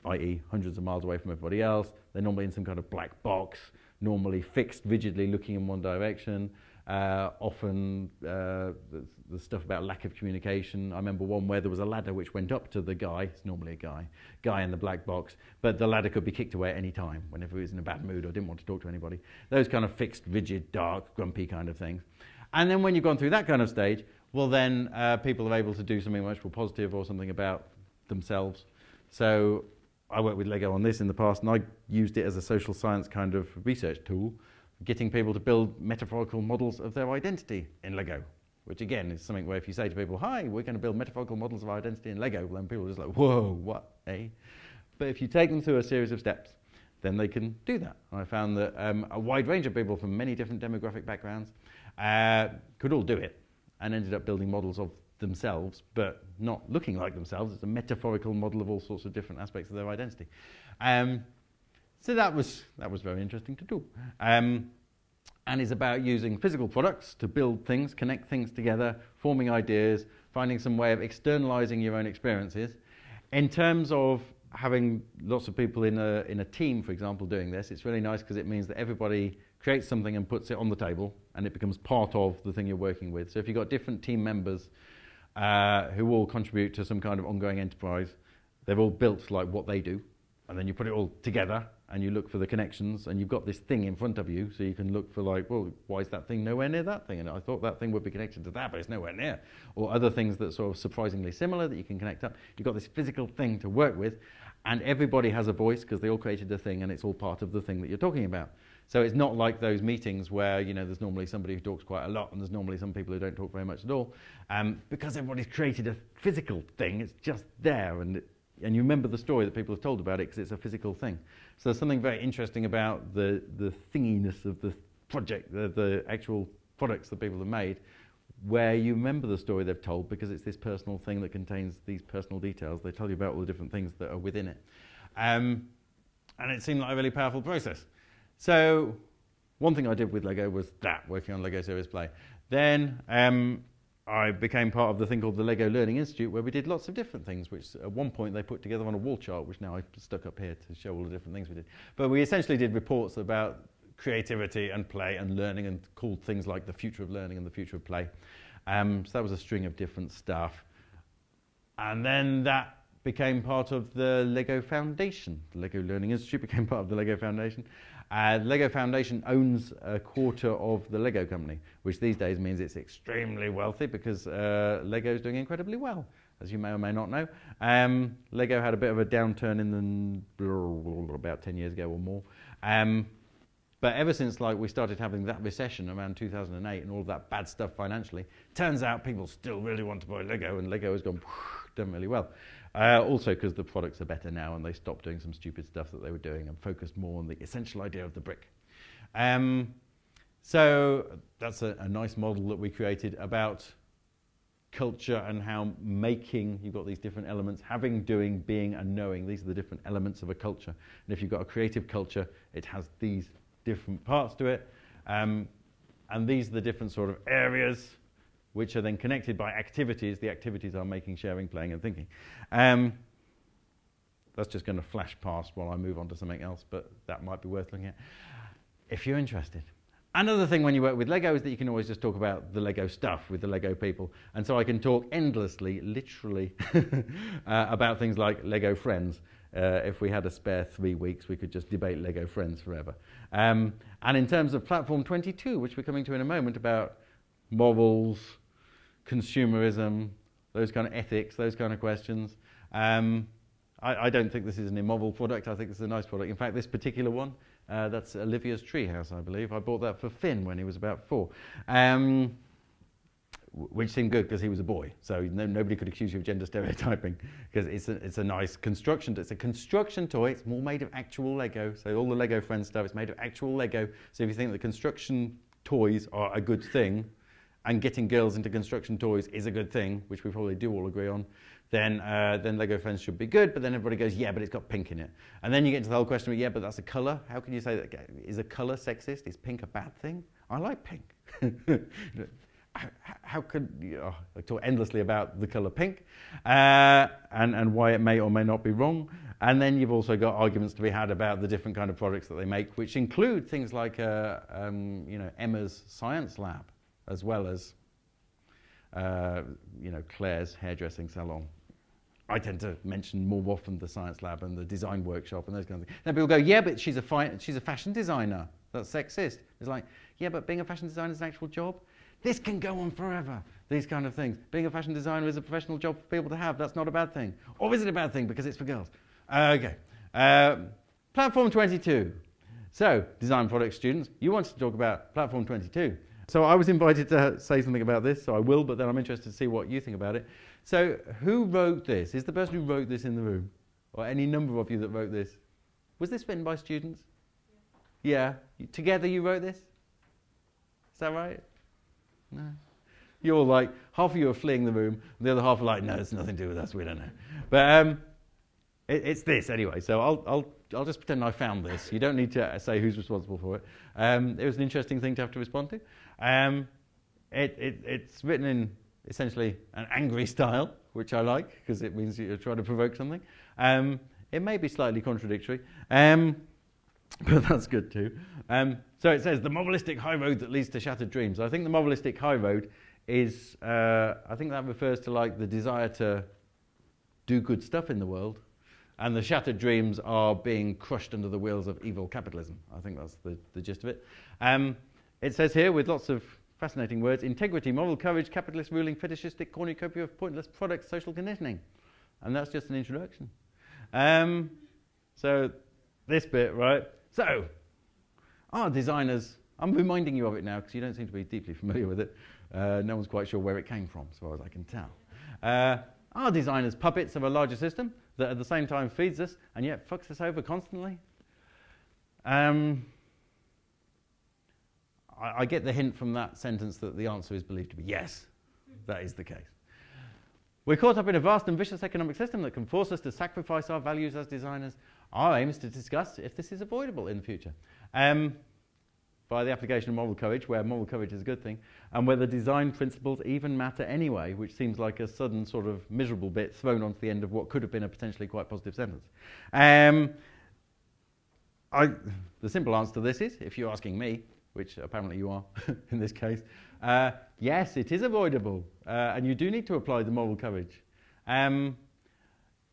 i.e., hundreds of miles away from everybody else. They're normally in some kind of black box, normally fixed rigidly looking in one direction. Uh, often uh, the, the, stuff about lack of communication. I remember one where there was a ladder which went up to the guy, it's normally a guy, guy in the black box, but the ladder could be kicked away at any time whenever he was in a bad mood or didn't want to talk to anybody. Those kind of fixed, rigid, dark, grumpy kind of things. And then when you've gone through that kind of stage, well, then uh, people are able to do something much more positive or something about themselves. So I worked with Lego on this in the past, and I used it as a social science kind of research tool, getting people to build metaphorical models of their identity in Lego. Which again is something where if you say to people, "Hi, we're going to build metaphorical models of our identity in Lego," then people are just like, "Whoa, what?" Eh? But if you take them through a series of steps, then they can do that. And I found that um, a wide range of people from many different demographic backgrounds uh, could all do it and ended up building models of themselves, but not looking like themselves. It's a metaphorical model of all sorts of different aspects of their identity. Um, so that was, that was very interesting to do. Um, and is about using physical products to build things, connect things together, forming ideas, finding some way of externalizing your own experiences. In terms of having lots of people in a, in a team, for example, doing this, it's really nice because it means that everybody creates something and puts it on the table and it becomes part of the thing you're working with. So if you've got different team members uh, who all contribute to some kind of ongoing enterprise, they've all built like what they do, and then you put it all together and you look for the connections and you've got this thing in front of you so you can look for like well why is that thing nowhere near that thing? And i thought that thing would be connected to that but it's nowhere near. Or other things that sort of surprisingly similar that you can connect up. You've got this physical thing to work with and everybody has a voice because they all created a thing and it's all part of the thing that you're talking about so it's not like those meetings where you know there's normally somebody who talks quite a lot and there's normally some people who don't talk very much at all um, because everybody's created a physical thing it's just there and it, and you remember the story that people have told about it because it's a physical thing. So there's something very interesting about the, the thinginess of the project, the, the actual products that people have made, where you remember the story they've told because it's this personal thing that contains these personal details. They tell you about all the different things that are within it. Um, and it seemed like a really powerful process. So one thing I did with Lego was that, working on Lego Serious Play. Then um, I became part of the thing called the Lego Learning Institute, where we did lots of different things, which at one point they put together on a wall chart, which now I stuck up here to show all the different things we did. But we essentially did reports about creativity and play and learning and called things like the future of learning and the future of play. Um, so that was a string of different stuff. And then that became part of the Lego Foundation. The Lego Learning Institute became part of the Lego Foundation. Uh, Lego Foundation owns a quarter of the Lego company, which these days means it's extremely wealthy because uh, Lego is doing incredibly well, as you may or may not know. Um, Lego had a bit of a downturn in the about 10 years ago or more. Um, but ever since like we started having that recession around 2008 and all that bad stuff financially, turns out people still really want to buy Lego, and Lego has gone done really well. Uh, also, because the products are better now and they stopped doing some stupid stuff that they were doing and focused more on the essential idea of the brick. Um, so that's a, a, nice model that we created about culture and how making, you've got these different elements, having, doing, being, and knowing. These are the different elements of a culture. And if you've got a creative culture, it has these different parts to it. Um, and these are the different sort of areas which are then connected by activities. The activities are making, sharing, playing, and thinking. Um, that's just going to flash past while I move on to something else, but that might be worth looking at if you're interested. Another thing when you work with Lego is that you can always just talk about the Lego stuff with the Lego people. And so I can talk endlessly, literally, uh, about things like Lego Friends. Uh, if we had a spare three weeks, we could just debate Lego Friends forever. Um, and in terms of Platform 22, which we're coming to in a moment, about morals, consumerism, those kind of ethics, those kind of questions. Um, I, I, don't think this is an immoral product. I think this is a nice product. In fact, this particular one, uh, that's Olivia's treehouse, I believe. I bought that for Finn when he was about four, um, which seemed good because he was a boy. So no, nobody could accuse you of gender stereotyping because it's a, it's a nice construction. It's a construction toy. It's more made of actual Lego. So all the Lego Friends stuff is made of actual Lego. So if you think that construction toys are a good thing, and getting girls into construction toys is a good thing, which we probably do all agree on, then, uh, then Lego Friends should be good. But then everybody goes, yeah, but it's got pink in it. And then you get into the whole question of, yeah, but that's a color. How can you say that? Is a color sexist? Is pink a bad thing? I like pink. how, could you know, I talk endlessly about the color pink uh, and, and why it may or may not be wrong. And then you've also got arguments to be had about the different kind of products that they make, which include things like uh, um, you know, Emma's Science Lab as well as uh, you know, Claire's hairdressing salon. I tend to mention more often the science lab and the design workshop and those kinds of things. Then people go, yeah, but she's a, fi- she's a fashion designer. That's sexist. It's like, yeah, but being a fashion designer is an actual job. This can go on forever, these kind of things. Being a fashion designer is a professional job for people to have. That's not a bad thing. Or is it a bad thing because it's for girls? Okay. Uh, platform 22. So, design product students, you wanted to talk about Platform 22. So I was invited to say something about this, so I will, but then I'm interested to see what you think about it. So who wrote this? Is the person who wrote this in the room? Or any number of you that wrote this? Was this written by students? Yeah. yeah. Together you wrote this? Is that right? No. You're like, half of you are fleeing the room, and the other half are like, no, it's nothing to do with us, we don't know. But um, it, it's this anyway, so I'll, I'll, I'll just pretend I found this. You don't need to say who's responsible for it. Um, it was an interesting thing to have to respond to. Um, it, it, it's written in essentially an angry style, which I like because it means you're trying to provoke something. Um, it may be slightly contradictory, um, but that's good too. Um, so it says the mobilistic high road that leads to shattered dreams. I think the mobilistic high road is, uh, I think that refers to like the desire to do good stuff in the world, and the shattered dreams are being crushed under the wheels of evil capitalism. I think that's the, the gist of it. It says here, with lots of fascinating words integrity, moral courage, capitalist ruling, fetishistic cornucopia of pointless products, social conditioning. And that's just an introduction. Um, so, this bit, right? So, our designers, I'm reminding you of it now because you don't seem to be deeply familiar with it. Uh, no one's quite sure where it came from, as far as I can tell. Uh, our designers puppets of a larger system that at the same time feeds us and yet fucks us over constantly? Um, I, I get the hint from that sentence that the answer is believed to be yes, that is the case. We're caught up in a vast and vicious economic system that can force us to sacrifice our values as designers. Our aim is to discuss if this is avoidable in the future. Um, by the application of moral courage, where moral courage is a good thing, and whether design principles even matter anyway, which seems like a sudden sort of miserable bit thrown onto the end of what could have been a potentially quite positive sentence. Um, I, the simple answer to this is, if you're asking me, which apparently you are in this case, uh, yes, it is avoidable, uh, and you do need to apply the moral courage. Um,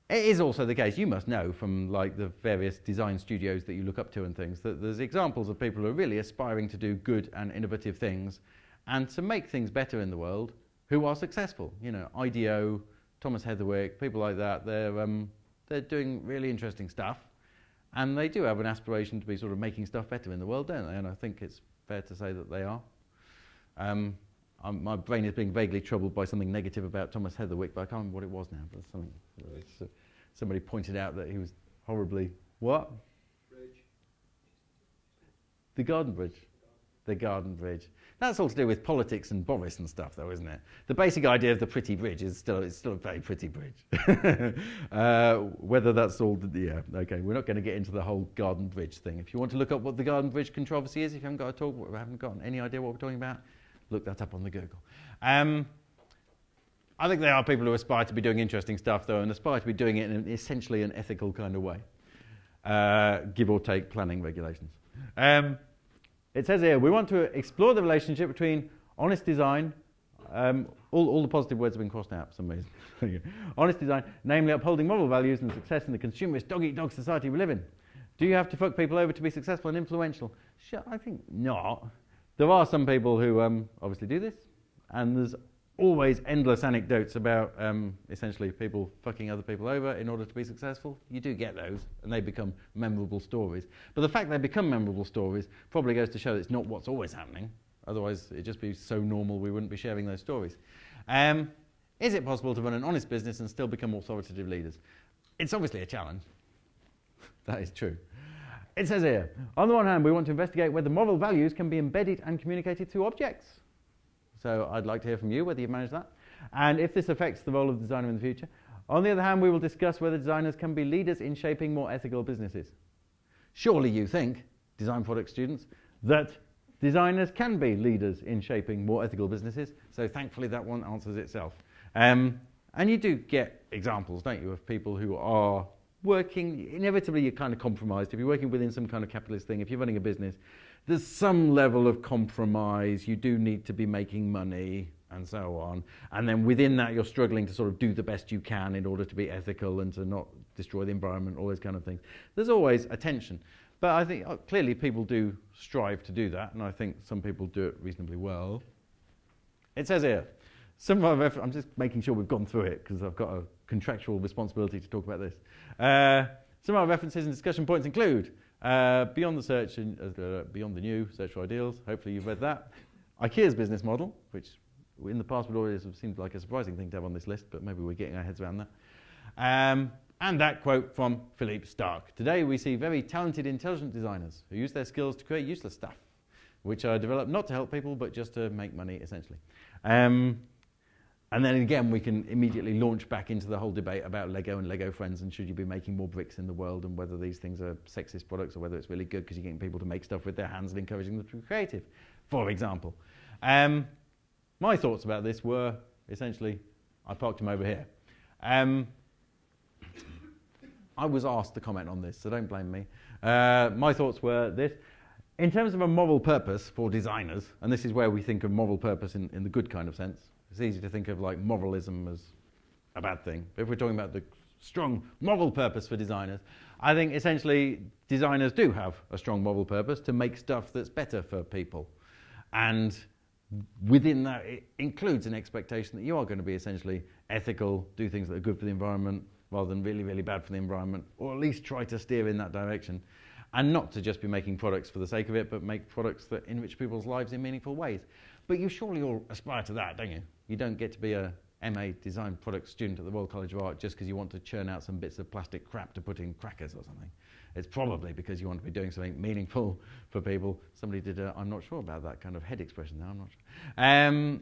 it is also the case, you must know from like the various design studios that you look up to and things, that there's examples of people who are really aspiring to do good and innovative things and to make things better in the world who are successful. You know, IDEO, Thomas Heatherwick, people like that, they're, um, they're doing really interesting stuff and they do have an aspiration to be sort of making stuff better in the world, don't they? And I think it's fair to say that they are. Um, my brain is being vaguely troubled by something negative about Thomas Heatherwick, but I can't remember what it was now. But something, uh, somebody pointed out that he was horribly what? Bridge. The Garden Bridge. The Garden Bridge. That's all to do with politics and Boris and stuff, though, isn't it? The basic idea of the pretty bridge is still it's still a very pretty bridge. uh, whether that's all, yeah, okay. We're not going to get into the whole Garden Bridge thing. If you want to look up what the Garden Bridge controversy is, if you haven't got a talk, haven't got any idea what we're talking about, look that up on the Google. Um, I think there are people who aspire to be doing interesting stuff, though, and aspire to be doing it in essentially an ethical kind of way, uh, give or take planning regulations. Um, it says here we want to explore the relationship between honest design. Um, all, all, the positive words have been crossed out for some reason. honest design, namely upholding moral values and success in the consumerist dog eat dog society we live in. Do you have to fuck people over to be successful and influential? Sure, I think not. There are some people who um, obviously do this, and there's always endless anecdotes about um, essentially people fucking other people over in order to be successful. You do get those, and they become memorable stories. But the fact they become memorable stories probably goes to show that it's not what's always happening. Otherwise, it'd just be so normal we wouldn't be sharing those stories. Um, is it possible to run an honest business and still become authoritative leaders? It's obviously a challenge. that is true. It says here, on the one hand, we want to investigate whether moral values can be embedded and communicated through objects. So I'd like to hear from you whether you've managed that. And if this affects the role of the designer in the future. On the other hand, we will discuss whether designers can be leaders in shaping more ethical businesses. Surely you think, design product students, that designers can be leaders in shaping more ethical businesses. So thankfully that one answers itself. Um, and you do get examples, don't you, of people who are working, inevitably you're kind of compromised. If you're working within some kind of capitalist thing, if you're running a business, there's some level of compromise. You do need to be making money and so on. And then within that, you're struggling to sort of do the best you can in order to be ethical and to not destroy the environment, all those kind of things. There's always a tension. But I think uh, clearly people do strive to do that, and I think some people do it reasonably well. It says here, some of I'm just making sure we've gone through it because I've got a contractual responsibility to talk about this. Uh, some of our references and discussion points include uh, beyond the search and uh, beyond the new search for ideals. Hopefully you've read that. IKEA's business model, which in the past would always have seemed like a surprising thing to have on this list, but maybe we're getting our heads around that. Um, and that quote from Philippe Starck. Today we see very talented, intelligent designers who use their skills to create useless stuff, which are developed not to help people, but just to make money, essentially. Um, and then again, we can immediately launch back into the whole debate about Lego and Lego friends and should you be making more bricks in the world and whether these things are sexist products or whether it's really good because you're getting people to make stuff with their hands and encouraging them to be creative, for example. Um, my thoughts about this were essentially, I parked him over here. Um, I was asked to comment on this, so don't blame me. Uh, my thoughts were this. In terms of a moral purpose for designers, and this is where we think of moral purpose in, in the good kind of sense, it's easy to think of like moralism as a bad thing. But if we're talking about the strong moral purpose for designers, I think essentially designers do have a strong moral purpose to make stuff that's better for people. And within that, it includes an expectation that you are going to be essentially ethical, do things that are good for the environment, rather than really, really bad for the environment, or at least try to steer in that direction. And not to just be making products for the sake of it, but make products that enrich people's lives in meaningful ways. But you surely all aspire to that, don't you? You don't get to be a MA design product student at the Royal College of Art just because you want to churn out some bits of plastic crap to put in crackers or something. It's probably because you want to be doing something meaningful for people. Somebody did a, I'm not sure about that kind of head expression there, I'm not sure. Um,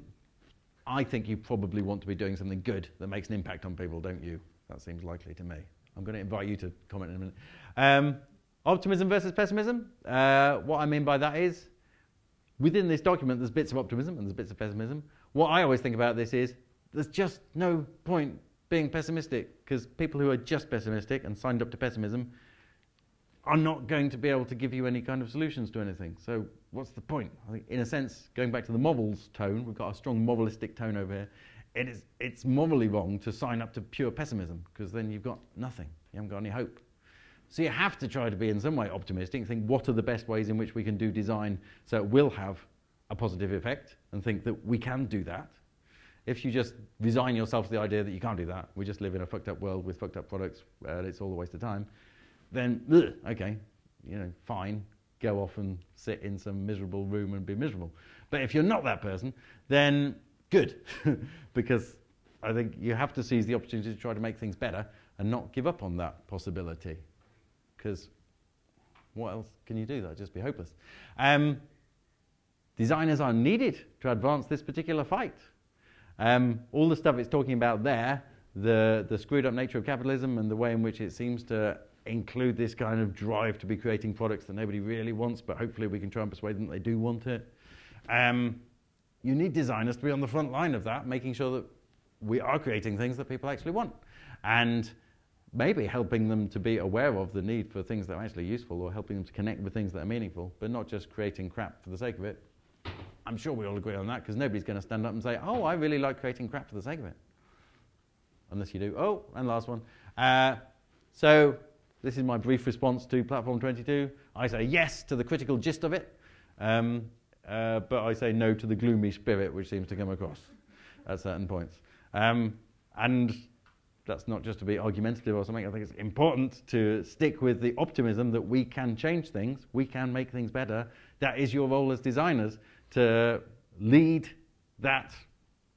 I think you probably want to be doing something good that makes an impact on people, don't you? That seems likely to me. I'm going to invite you to comment in a minute. Um, optimism versus pessimism. Uh, what I mean by that is, within this document, there's bits of optimism and there's bits of pessimism. What I always think about this is, there's just no point being pessimistic because people who are just pessimistic and signed up to pessimism are not going to be able to give you any kind of solutions to anything. So what's the point? I think, in a sense, going back to the morals tone, we've got a strong moralistic tone over here it is, it's morally wrong to sign up to pure pessimism because then you've got nothing. You haven't got any hope. So you have to try to be in some way optimistic and think what are the best ways in which we can do design so it will have a positive effect and think that we can do that. If you just resign yourself to the idea that you can't do that, we just live in a fucked up world with fucked up products, and it's all a waste of time, then, ugh, okay, you know, fine, go off and sit in some miserable room and be miserable. But if you're not that person, then good because I think you have to seize the opportunity to try to make things better and not give up on that possibility because what else can you do? That'd just be hopeless. Um, designers are needed to advance this particular fight. Um, all the stuff it's talking about there, the, the screwed up nature of capitalism and the way in which it seems to include this kind of drive to be creating products that nobody really wants, but hopefully we can try and persuade them they do want it. Um, you need designers to be on the front line of that, making sure that we are creating things that people actually want. And maybe helping them to be aware of the need for things that are actually useful or helping them to connect with things that are meaningful, but not just creating crap for the sake of it. I'm sure we all agree on that because nobody's going to stand up and say, oh, I really like creating crap for the sake of it. Unless you do. Oh, and last one. Uh, so this is my brief response to Platform 22. I say yes to the critical gist of it. Um, uh, but I say no to the gloomy spirit which seems to come across at certain points. Um, and that's not just to be argumentative or something. I think it's important to stick with the optimism that we can change things, we can make things better. That is your role as designers to lead that,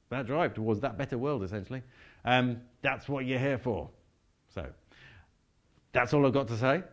that drive towards that better world, essentially. Um, that's what you're here for. So, that's all I've got to say.